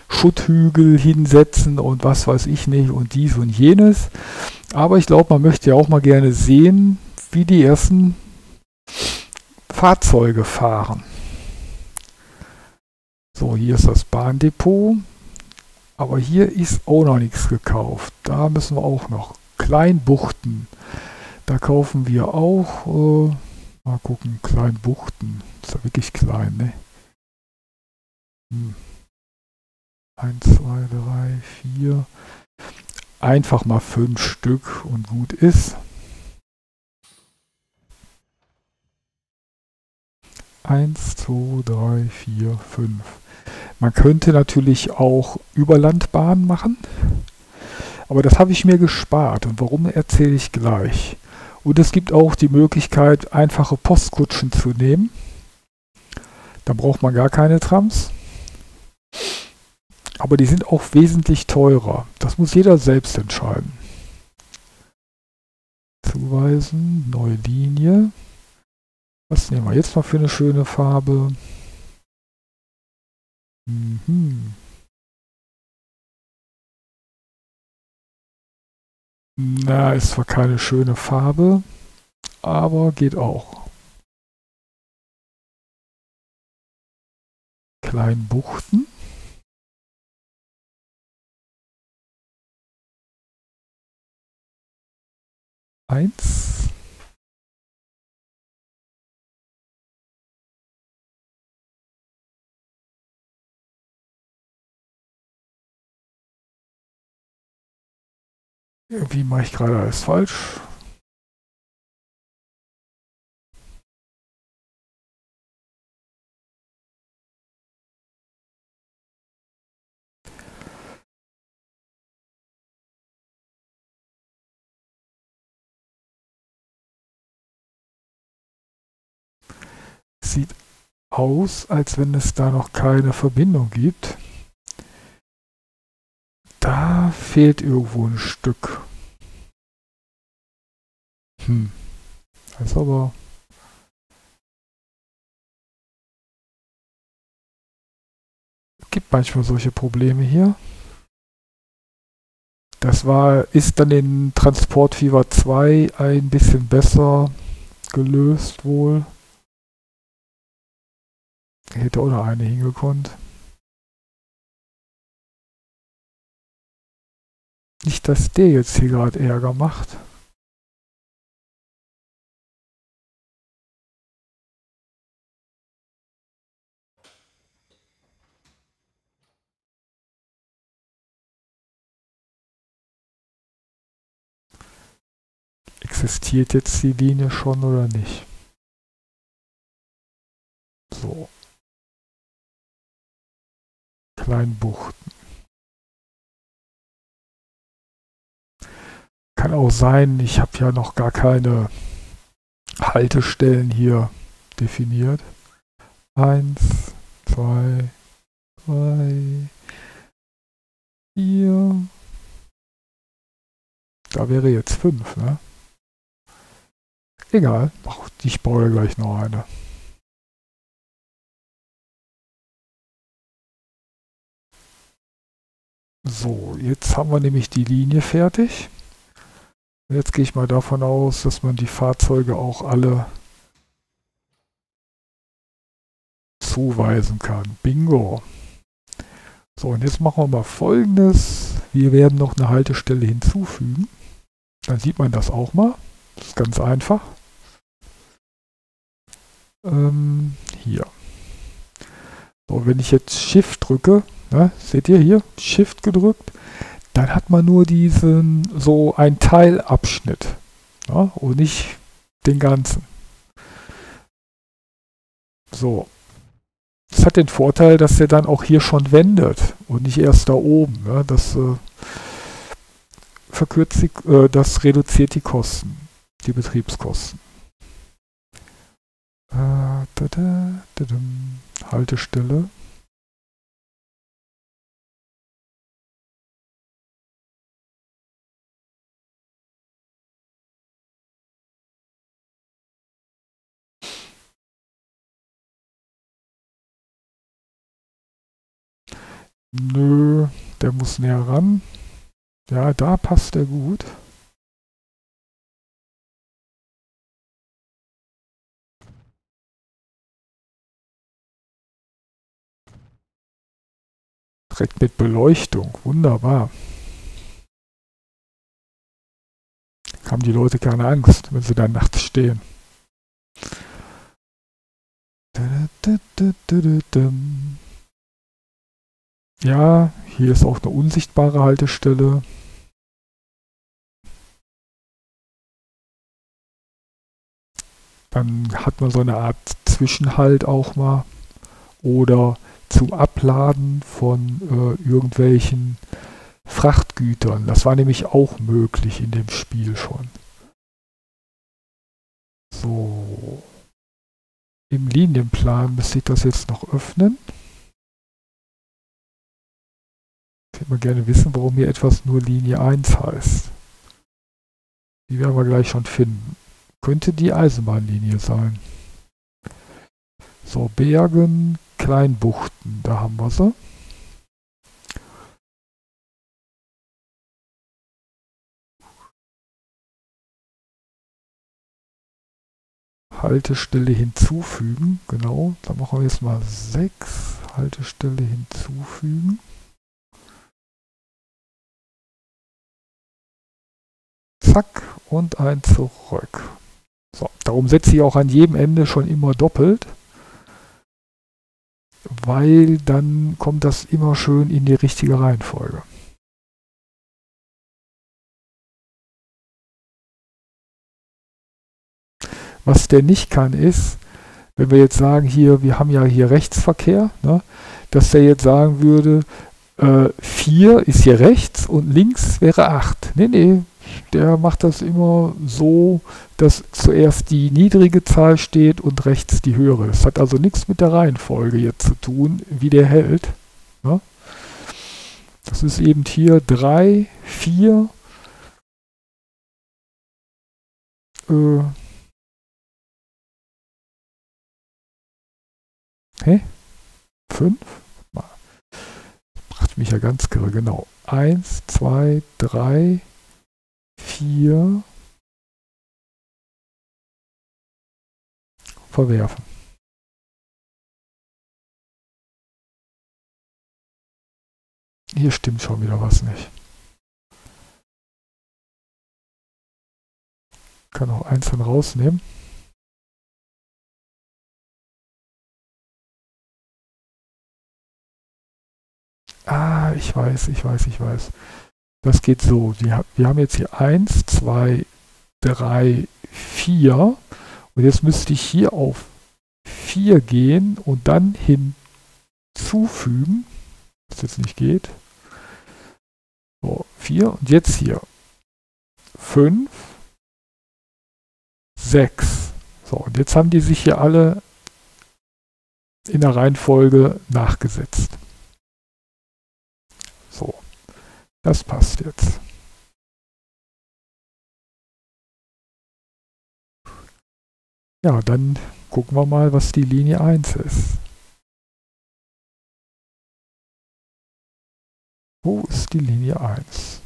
Schutthügel hinsetzen und was weiß ich nicht und dies und jenes. Aber ich glaube, man möchte ja auch mal gerne sehen, wie die ersten Fahrzeuge fahren. So, hier ist das Bahndepot. Aber hier ist auch noch nichts gekauft. Da müssen wir auch noch. Kleinbuchten. Da kaufen wir auch. Äh, mal gucken, Kleinbuchten. Ist ja wirklich klein, ne? Hm. 1, 2, 3, 4. Einfach mal fünf Stück und gut ist. Eins, zwei, drei, vier, fünf. Man könnte natürlich auch Überlandbahn machen, aber das habe ich mir gespart und warum erzähle ich gleich. Und es gibt auch die Möglichkeit, einfache Postkutschen zu nehmen. Da braucht man gar keine Trams. Aber die sind auch wesentlich teurer. Das muss jeder selbst entscheiden. Zuweisen, neue Linie. Was nehmen wir jetzt mal für eine schöne Farbe? Mhm. Na, ist zwar keine schöne Farbe, aber geht auch. Kleinbuchten. Eins. Irgendwie mache ich gerade alles falsch. Sieht aus, als wenn es da noch keine Verbindung gibt. Fehlt irgendwo ein Stück. Hm. Das ist aber... gibt manchmal solche Probleme hier. Das war, ist dann in Transport Fever 2 ein bisschen besser gelöst wohl. Hätte auch noch eine hingekonnt. Nicht, dass der jetzt hier gerade Ärger macht. Existiert jetzt die Linie schon oder nicht? So. Kleinbuchten. Kann auch sein, ich habe ja noch gar keine Haltestellen hier definiert. Eins, zwei, drei, vier. Da wäre jetzt fünf, ne? Egal, ich baue gleich noch eine. So, jetzt haben wir nämlich die Linie fertig. Jetzt gehe ich mal davon aus, dass man die Fahrzeuge auch alle zuweisen kann. Bingo. So, und jetzt machen wir mal folgendes. Wir werden noch eine Haltestelle hinzufügen. Dann sieht man das auch mal. Das ist ganz einfach. Ähm, hier. So, wenn ich jetzt Shift drücke, ne, seht ihr hier, Shift gedrückt, dann hat man nur diesen, so ein Teilabschnitt. Ja, und nicht den ganzen. So. Das hat den Vorteil, dass er dann auch hier schon wendet und nicht erst da oben. Ja, das, äh, verkürzt die, äh, das reduziert die Kosten, die Betriebskosten. Äh, da, da, Haltestelle. Nö, der muss näher ran. Ja, da passt er gut. Direkt mit Beleuchtung. Wunderbar. Haben die Leute keine Angst, wenn sie da nachts stehen. Ja, hier ist auch eine unsichtbare Haltestelle. Dann hat man so eine Art Zwischenhalt auch mal. Oder zum Abladen von äh, irgendwelchen Frachtgütern. Das war nämlich auch möglich in dem Spiel schon. So. Im Linienplan müsste ich das jetzt noch öffnen. Mal gerne wissen, warum hier etwas nur Linie 1 heißt. Die werden wir gleich schon finden. Könnte die Eisenbahnlinie sein. So, Bergen, Kleinbuchten, da haben wir sie. Haltestelle hinzufügen, genau, da machen wir jetzt mal 6, Haltestelle hinzufügen. Zack und ein zurück. So, darum setze ich auch an jedem Ende schon immer doppelt, weil dann kommt das immer schön in die richtige Reihenfolge. Was der nicht kann ist, wenn wir jetzt sagen, hier, wir haben ja hier Rechtsverkehr, ne, dass der jetzt sagen würde, 4 äh, ist hier rechts und links wäre 8. Nee, nee, der macht das immer so, dass zuerst die niedrige Zahl steht und rechts die höhere. Das hat also nichts mit der Reihenfolge jetzt zu tun, wie der hält. Ja? Ne? Das ist eben hier 3, 4, äh, Hä? 5? Macht mich ja ganz kirre, genau. 1, 2, 3, 4 verwerfen. Hier stimmt schon wieder was nicht. Kann auch einzeln rausnehmen. Ah, ich weiß, ich weiß, ich weiß. Das geht so. wir haben jetzt hier 1, 2, 3, 4. Und jetzt müsste ich hier auf 4 gehen und dann hinzufügen. Was jetzt nicht geht. So, 4 und jetzt hier 5, 6. So, und jetzt haben die sich hier alle in der Reihenfolge nachgesetzt. So. Das passt jetzt. Ja, dann gucken wir mal, was die Linie 1 ist. Wo ist die Linie 1?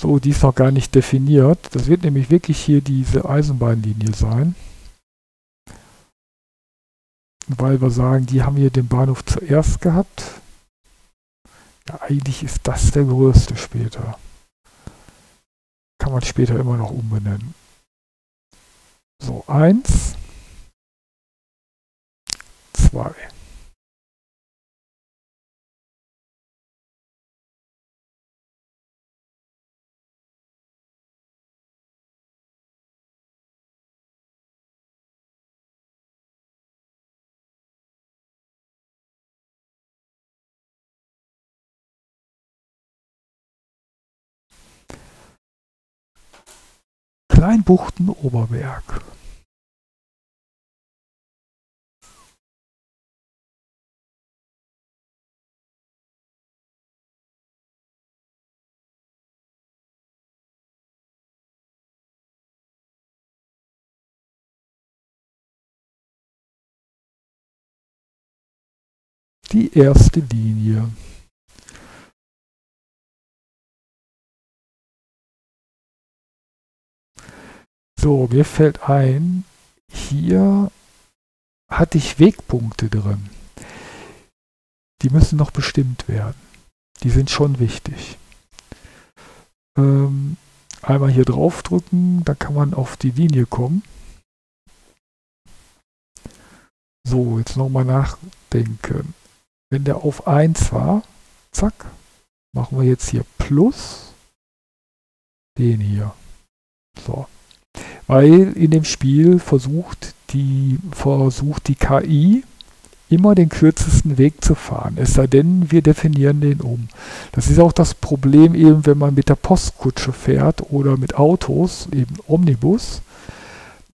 So, die ist noch gar nicht definiert. Das wird nämlich wirklich hier diese Eisenbahnlinie sein. Weil wir sagen, die haben hier den Bahnhof zuerst gehabt. Ja, eigentlich ist das der größte später. Kann man später immer noch umbenennen. So, 1, 2. Kleinbuchten-Oberberg die erste Linie. So, mir fällt ein, hier hatte ich Wegpunkte drin. Die müssen noch bestimmt werden. Die sind schon wichtig. Ähm, einmal hier drauf drücken, da kann man auf die Linie kommen. So, jetzt nochmal nachdenken. Wenn der auf 1 war, zack, machen wir jetzt hier Plus den hier. So. Weil in dem Spiel versucht die, versucht die KI immer den kürzesten Weg zu fahren. Es sei denn, wir definieren den um. Das ist auch das Problem eben, wenn man mit der Postkutsche fährt oder mit Autos, eben Omnibus.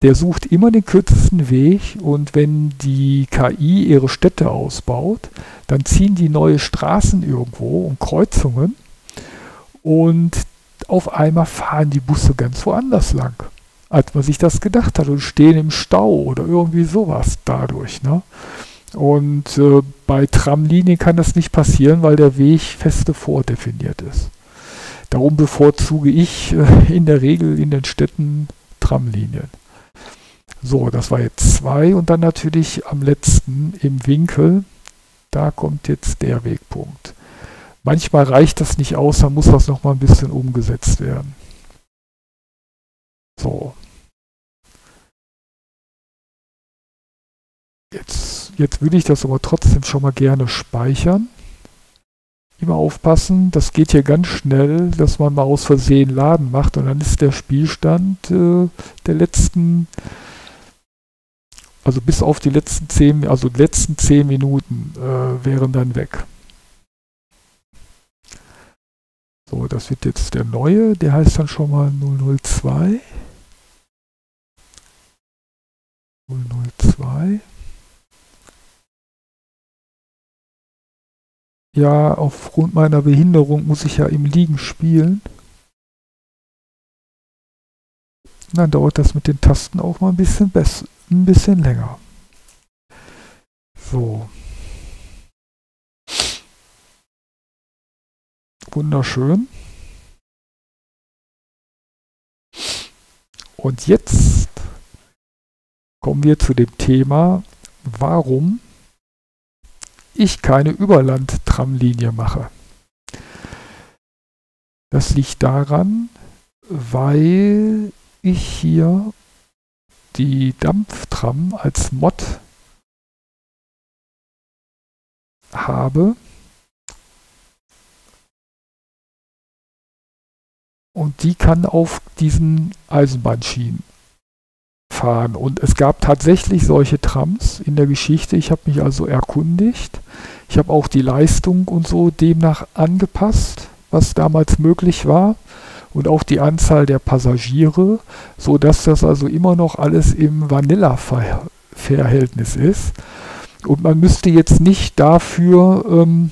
Der sucht immer den kürzesten Weg und wenn die KI ihre Städte ausbaut, dann ziehen die neue Straßen irgendwo und Kreuzungen und auf einmal fahren die Busse ganz woanders lang als man sich das gedacht hat und stehen im Stau oder irgendwie sowas dadurch. Ne? Und äh, bei Tramlinien kann das nicht passieren, weil der Weg feste vordefiniert ist. Darum bevorzuge ich äh, in der Regel in den Städten Tramlinien. So, das war jetzt zwei und dann natürlich am letzten im Winkel, da kommt jetzt der Wegpunkt. Manchmal reicht das nicht aus, dann muss das nochmal ein bisschen umgesetzt werden. So. Jetzt, jetzt würde ich das aber trotzdem schon mal gerne speichern. Immer aufpassen, das geht hier ganz schnell, dass man mal aus Versehen Laden macht und dann ist der Spielstand äh, der letzten, also bis auf die letzten 10, also letzten 10 Minuten äh, wären dann weg. So, das wird jetzt der neue, der heißt dann schon mal 002. 002. Ja, aufgrund meiner Behinderung muss ich ja im Liegen spielen. dann dauert das mit den Tasten auch mal ein bisschen besser, ein bisschen länger. So. Wunderschön. Und jetzt kommen wir zu dem Thema, warum ich keine Überland-Tramlinie mache. Das liegt daran, weil ich hier die Dampftram als Mod habe. Und die kann auf diesen Eisenbahnschienen fahren. Und es gab tatsächlich solche Trams in der Geschichte. Ich habe mich also erkundigt. Ich habe auch die Leistung und so demnach angepasst, was damals möglich war. Und auch die Anzahl der Passagiere, sodass das also immer noch alles im Vanilla-Verhältnis ist. Und man müsste jetzt nicht dafür ähm,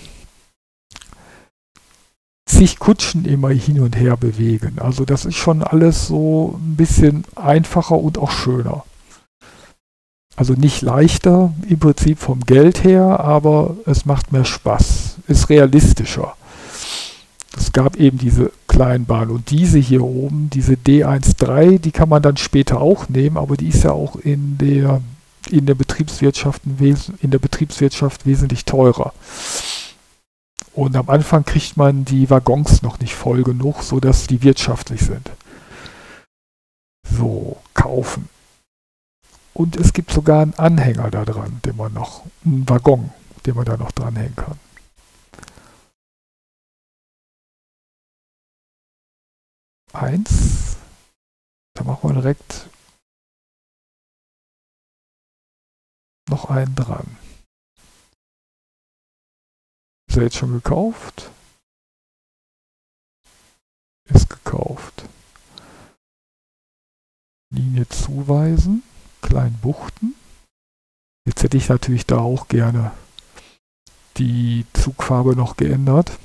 zig Kutschen immer hin und her bewegen. Also das ist schon alles so ein bisschen einfacher und auch schöner. Also nicht leichter im Prinzip vom Geld her, aber es macht mehr Spaß, ist realistischer. Es gab eben diese Kleinbahn und diese hier oben, diese D13, die kann man dann später auch nehmen, aber die ist ja auch in der, in der, Betriebswirtschaft, in der Betriebswirtschaft wesentlich teurer. Und am Anfang kriegt man die Waggons noch nicht voll genug, sodass die wirtschaftlich sind. So, kaufen. Und es gibt sogar einen Anhänger da dran, den man noch, einen Waggon, den man da noch dranhängen kann. Eins. Da machen wir direkt noch einen dran. Ist er jetzt schon gekauft? Ist gekauft. Linie zuweisen. Klein Buchten. Jetzt hätte ich natürlich da auch gerne die Zugfarbe noch geändert.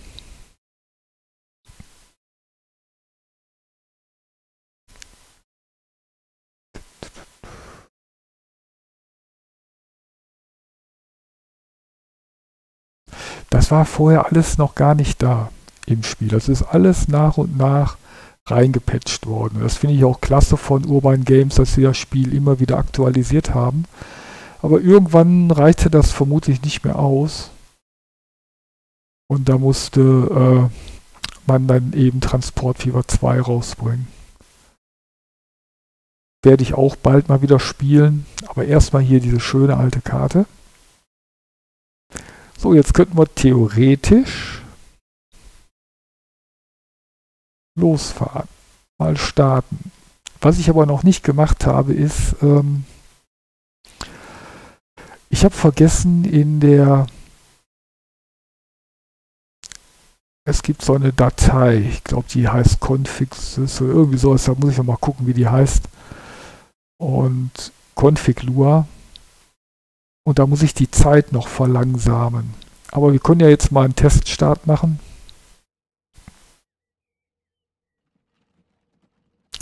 War vorher alles noch gar nicht da im Spiel. Das ist alles nach und nach reingepatcht worden. Das finde ich auch klasse von Urban Games, dass sie das Spiel immer wieder aktualisiert haben. Aber irgendwann reichte das vermutlich nicht mehr aus. Und da musste äh, man dann eben Transport Fever 2 rausbringen. Werde ich auch bald mal wieder spielen. Aber erstmal hier diese schöne alte Karte. So, jetzt könnten wir theoretisch losfahren. Mal starten. Was ich aber noch nicht gemacht habe, ist, ähm, ich habe vergessen in der, es gibt so eine Datei, ich glaube die heißt configs oder irgendwie sowas, da muss ich noch mal gucken, wie die heißt. Und config.lua. Und da muss ich die Zeit noch verlangsamen. Aber wir können ja jetzt mal einen Teststart machen.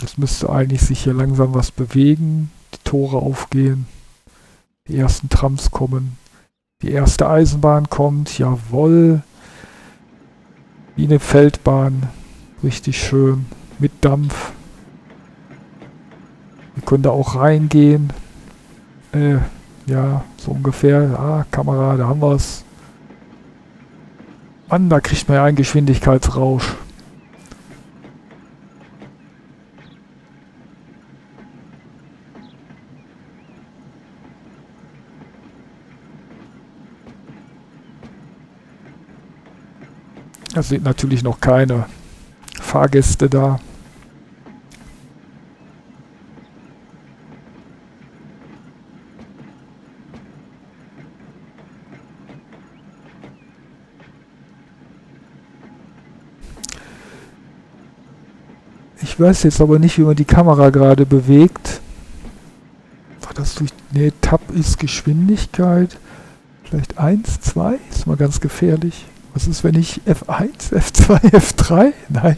Es müsste eigentlich sich hier langsam was bewegen, die Tore aufgehen, die ersten Trams kommen, die erste Eisenbahn kommt, jawohl. Wie eine Feldbahn, richtig schön, mit Dampf. Wir können da auch reingehen. Äh, ja, so ungefähr. Ah, Kamera, da haben wir es. Mann, da kriegt man ja einen Geschwindigkeitsrausch. Es sind natürlich noch keine Fahrgäste da. Ich weiß jetzt aber nicht, wie man die Kamera gerade bewegt. War das durch... Ne, Tab ist Geschwindigkeit. Vielleicht 1, 2? Ist mal ganz gefährlich. Was ist, wenn ich F1, F2, F3? Nein.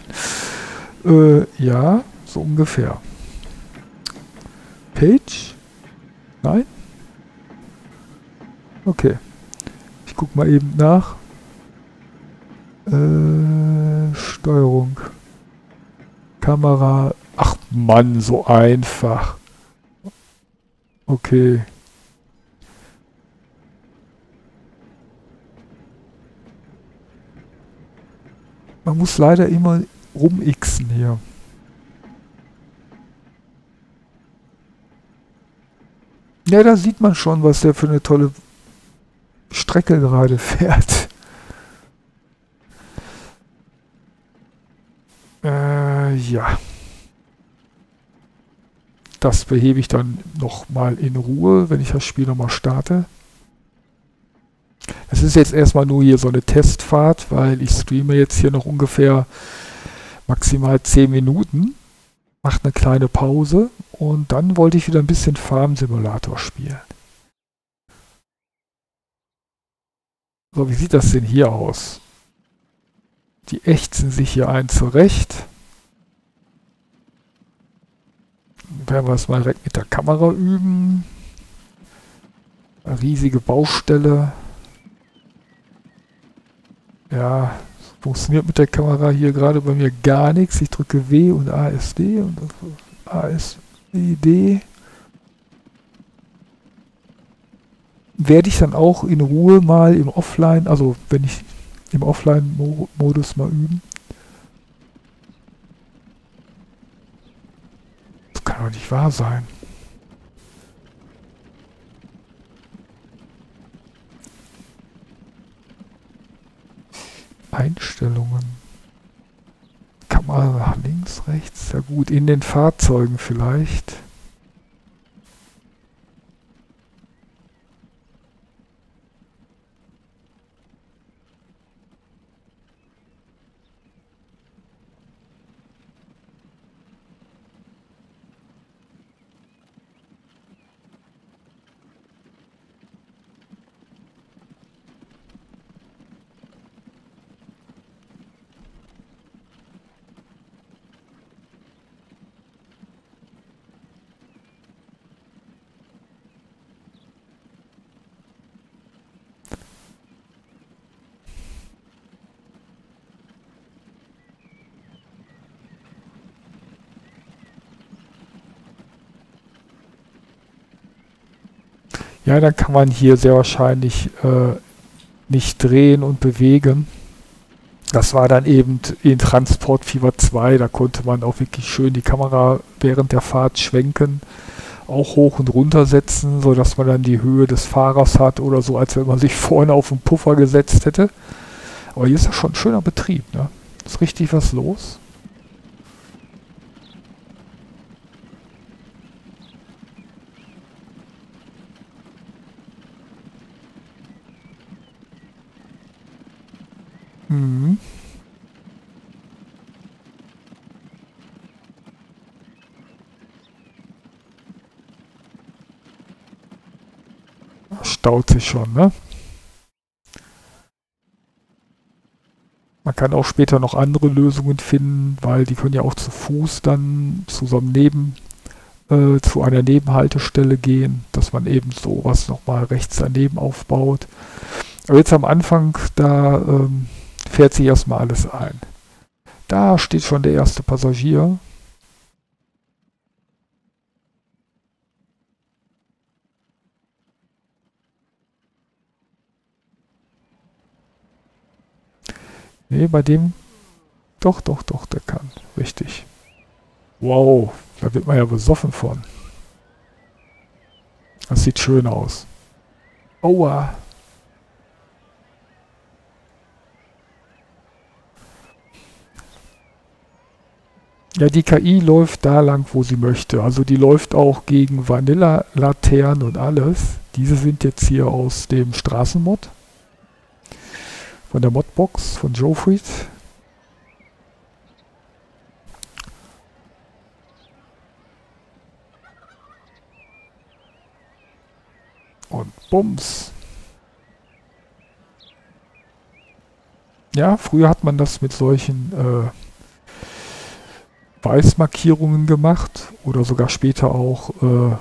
Äh, ja, so ungefähr. Page? Nein? Okay. Ich guck mal eben nach. Äh, Steuerung. Kamera. Ach Mann, so einfach. Okay. Man muss leider immer rumixen hier. Ja, da sieht man schon, was der für eine tolle Strecke gerade fährt. Äh, ja. Das behebe ich dann nochmal in Ruhe, wenn ich das Spiel nochmal starte. Es ist jetzt erstmal nur hier so eine Testfahrt, weil ich streame jetzt hier noch ungefähr maximal 10 Minuten. Macht eine kleine Pause und dann wollte ich wieder ein bisschen Farm Simulator spielen. So, wie sieht das denn hier aus? Die ächzen sich hier ein zurecht. Werden wir es mal direkt mit der Kamera üben. Eine riesige Baustelle. Ja, funktioniert mit der Kamera hier gerade bei mir gar nichts. Ich drücke W und ASD und ASD. Werde ich dann auch in Ruhe mal im Offline, also wenn ich im Offline-Modus mal üben. Kann doch nicht wahr sein. Einstellungen. Kamera links, rechts. Ja gut, in den Fahrzeugen vielleicht. Ja, dann kann man hier sehr wahrscheinlich äh, nicht drehen und bewegen. Das war dann eben in Transport Fieber 2, da konnte man auch wirklich schön die Kamera während der Fahrt schwenken, auch hoch und runter setzen, sodass man dann die Höhe des Fahrers hat oder so, als wenn man sich vorne auf den Puffer gesetzt hätte. Aber hier ist ja schon ein schöner Betrieb, ne? Ist richtig was los. Mhm. Staut sich schon, ne? Man kann auch später noch andere Lösungen finden, weil die können ja auch zu Fuß dann zusammen neben äh, zu einer Nebenhaltestelle gehen, dass man eben sowas nochmal rechts daneben aufbaut. Aber jetzt am Anfang, da ähm, fährt sich erstmal alles ein. Da steht schon der erste Passagier. Nee, bei dem... Doch, doch, doch, der kann. Richtig. Wow, da wird man ja besoffen von. Das sieht schön aus. Aua. Ja, die KI läuft da lang, wo sie möchte. Also die läuft auch gegen Vanilla-Laternen und alles. Diese sind jetzt hier aus dem Straßenmod. Von der Modbox von Joefried. Und Bums. Ja, früher hat man das mit solchen äh, Weißmarkierungen gemacht oder sogar später auch äh,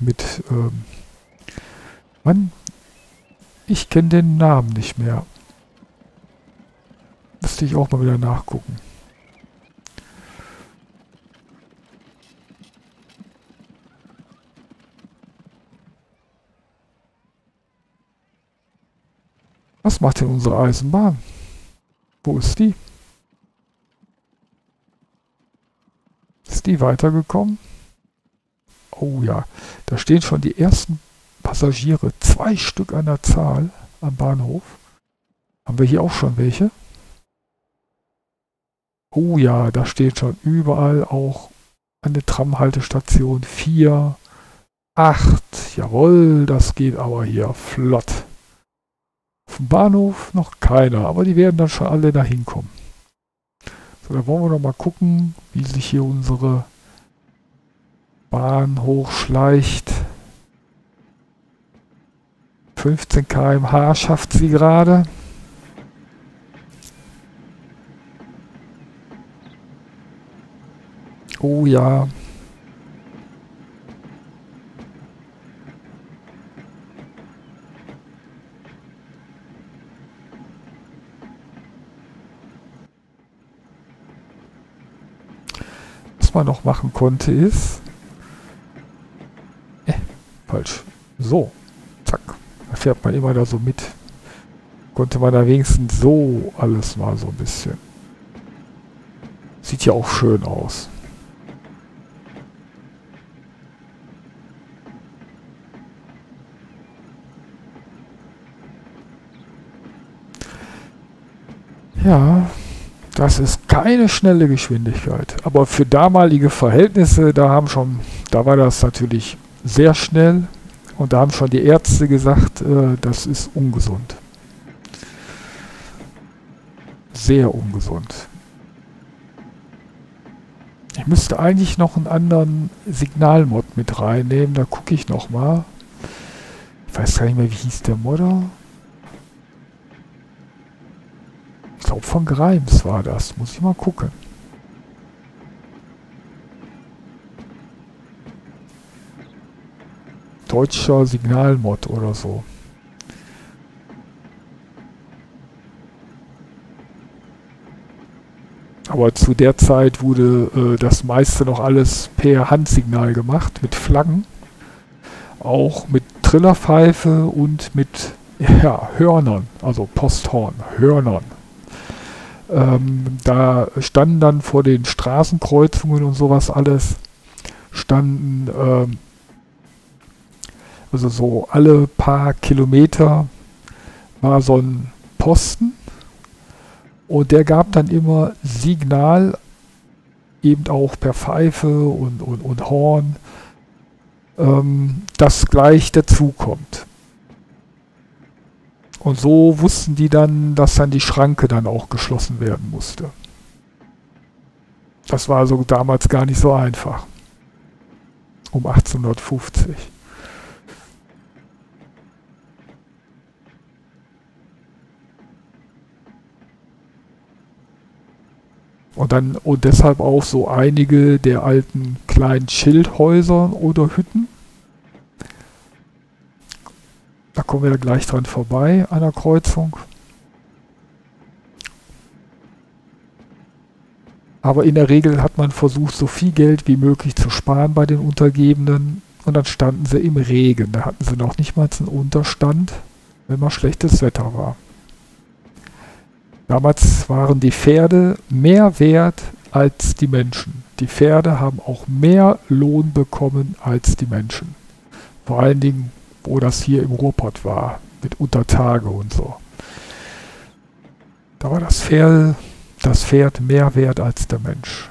mit, ähm, Mann, ich kenne den Namen nicht mehr. Müsste ich auch mal wieder nachgucken. Was macht denn unsere Eisenbahn? Wo ist die? Ist die weitergekommen? Oh ja, da stehen schon die ersten Passagiere. Zwei Stück an der Zahl am Bahnhof. Haben wir hier auch schon welche? Oh ja, da steht schon überall auch eine Tramhaltestation. Vier, acht. Jawohl, das geht aber hier flott. Dem Bahnhof noch keiner, aber die werden dann schon alle da hinkommen. So, da wollen wir noch mal gucken, wie sich hier unsere Bahn hochschleicht. 15 km/h schafft sie gerade. Oh ja. man noch machen konnte, ist... Äh, falsch. So, zack. Da fährt man immer da so mit. Konnte man da wenigstens so alles mal so ein bisschen. Sieht ja auch schön aus. Ja, das ist keine schnelle Geschwindigkeit. Aber für damalige Verhältnisse, da haben schon, da war das natürlich sehr schnell. Und da haben schon die Ärzte gesagt, äh, das ist ungesund. Sehr ungesund. Ich müsste eigentlich noch einen anderen Signalmod mit reinnehmen. Da gucke ich noch mal. Ich weiß gar nicht mehr, wie hieß der Modder. Ich glaube von Grimes war das. Muss ich mal gucken. Deutscher Signalmod oder so. Aber zu der Zeit wurde äh, das meiste noch alles per Handsignal gemacht, mit Flaggen. Auch mit Trillerpfeife und mit ja, Hörnern, also Posthorn, Hörnern. Ähm, da standen dann vor den Straßenkreuzungen und sowas alles, standen ähm, also so alle paar Kilometer war so ein Posten und der gab dann immer Signal, eben auch per Pfeife und, und, und Horn, ähm, das gleich dazukommt. Und so wussten die dann, dass dann die Schranke dann auch geschlossen werden musste. Das war also damals gar nicht so einfach. Um 1850. Und dann und deshalb auch so einige der alten kleinen Schildhäuser oder Hütten. Da kommen wir gleich dran vorbei an der Kreuzung. Aber in der Regel hat man versucht, so viel Geld wie möglich zu sparen bei den Untergebenen. Und dann standen sie im Regen. Da hatten sie noch nicht mal einen Unterstand, wenn mal schlechtes Wetter war. Damals waren die Pferde mehr wert als die Menschen. Die Pferde haben auch mehr Lohn bekommen als die Menschen. Vor allen Dingen, wo das hier im Ruhrpott war, mit Untertage und so. Da war das Pferd, das Pferd mehr wert als der Mensch.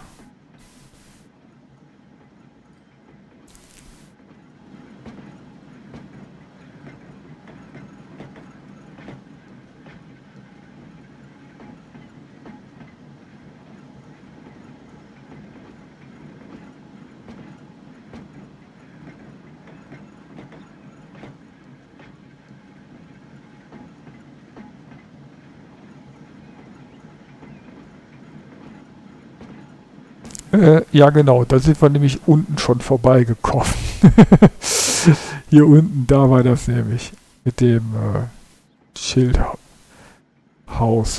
Äh, ja, genau, da sind wir nämlich unten schon vorbeigekommen. Hier unten, da war das nämlich mit dem äh, Schildhaus,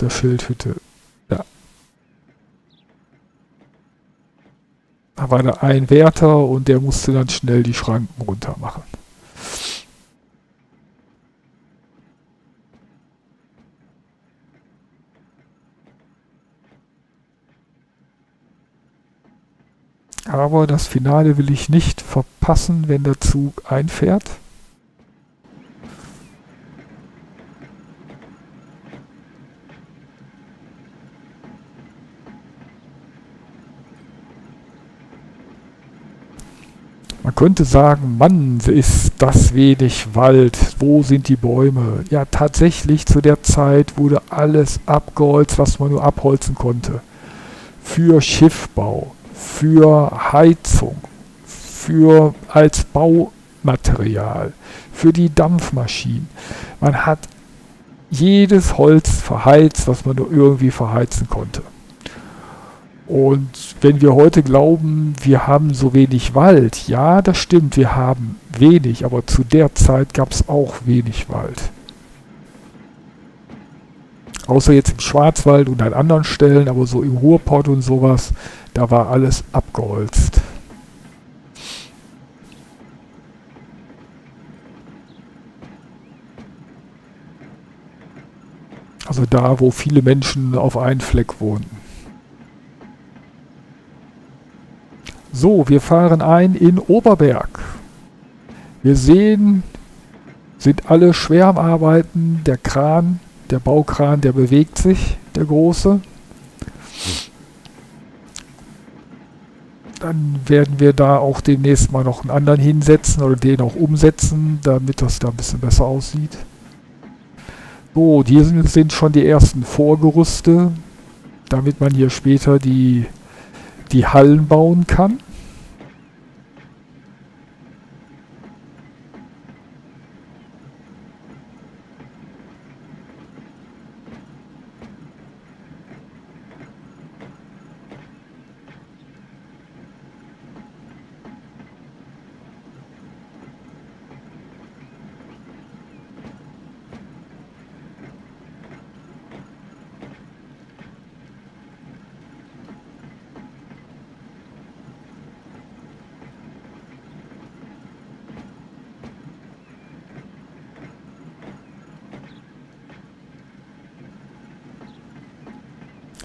der Schildhütte. Ja. Da war da ein Wärter und der musste dann schnell die Schranken runter machen. Aber das Finale will ich nicht verpassen, wenn der Zug einfährt. Man könnte sagen, Mann, ist das wenig Wald, wo sind die Bäume? Ja, tatsächlich zu der Zeit wurde alles abgeholzt, was man nur abholzen konnte. Für Schiffbau, für Heizung, für als Baumaterial, für die Dampfmaschinen. Man hat jedes Holz verheizt, was man nur irgendwie verheizen konnte. Und wenn wir heute glauben, wir haben so wenig Wald, ja, das stimmt, wir haben wenig, aber zu der Zeit gab es auch wenig Wald. Außer jetzt im Schwarzwald und an anderen Stellen, aber so im Ruhrpott und sowas, da war alles abgeholzt. Also da, wo viele Menschen auf einen Fleck wohnen. So, wir fahren ein in Oberberg. Wir sehen, sind alle schwer am Arbeiten. Der Kran, der Baukran, der bewegt sich. der große. Dann werden wir da auch demnächst mal noch einen anderen hinsetzen oder den auch umsetzen, damit das da ein bisschen besser aussieht. So, hier sind schon die ersten Vorgerüste, damit man hier später die, die Hallen bauen kann.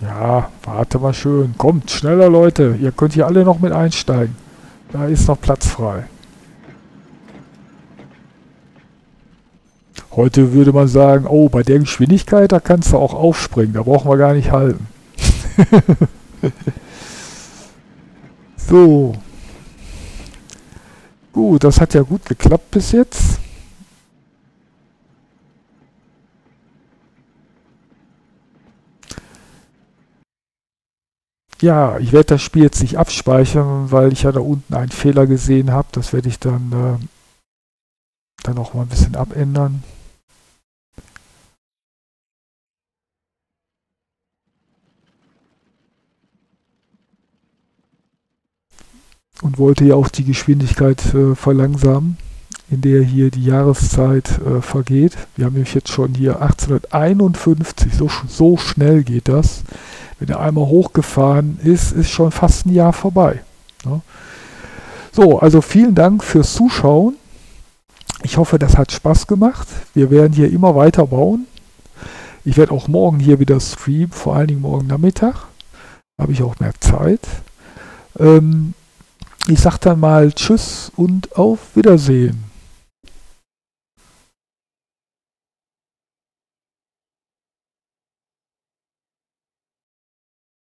Ja, warte mal schön. Kommt, schneller Leute. Ihr könnt hier alle noch mit einsteigen. Da ist noch Platz frei. Heute würde man sagen, oh, bei der Geschwindigkeit, da kannst du auch aufspringen. Da brauchen wir gar nicht halten. so. Gut, das hat ja gut geklappt bis jetzt. Ja, ich werde das Spiel jetzt nicht abspeichern, weil ich ja da unten einen Fehler gesehen habe. Das werde ich dann, äh, dann auch mal ein bisschen abändern. Und wollte ja auch die Geschwindigkeit äh, verlangsamen, in der hier die Jahreszeit äh, vergeht. Wir haben nämlich jetzt schon hier 1851, so, so schnell geht das wenn er einmal hochgefahren ist, ist schon fast ein Jahr vorbei. Ne? So, also vielen Dank fürs Zuschauen. Ich hoffe, das hat Spaß gemacht. Wir werden hier immer weiter bauen. Ich werde auch morgen hier wieder streamen, vor allen Dingen morgen Nachmittag. Habe ich auch mehr Zeit. Ähm, ich sage dann mal Tschüss und auf Wiedersehen.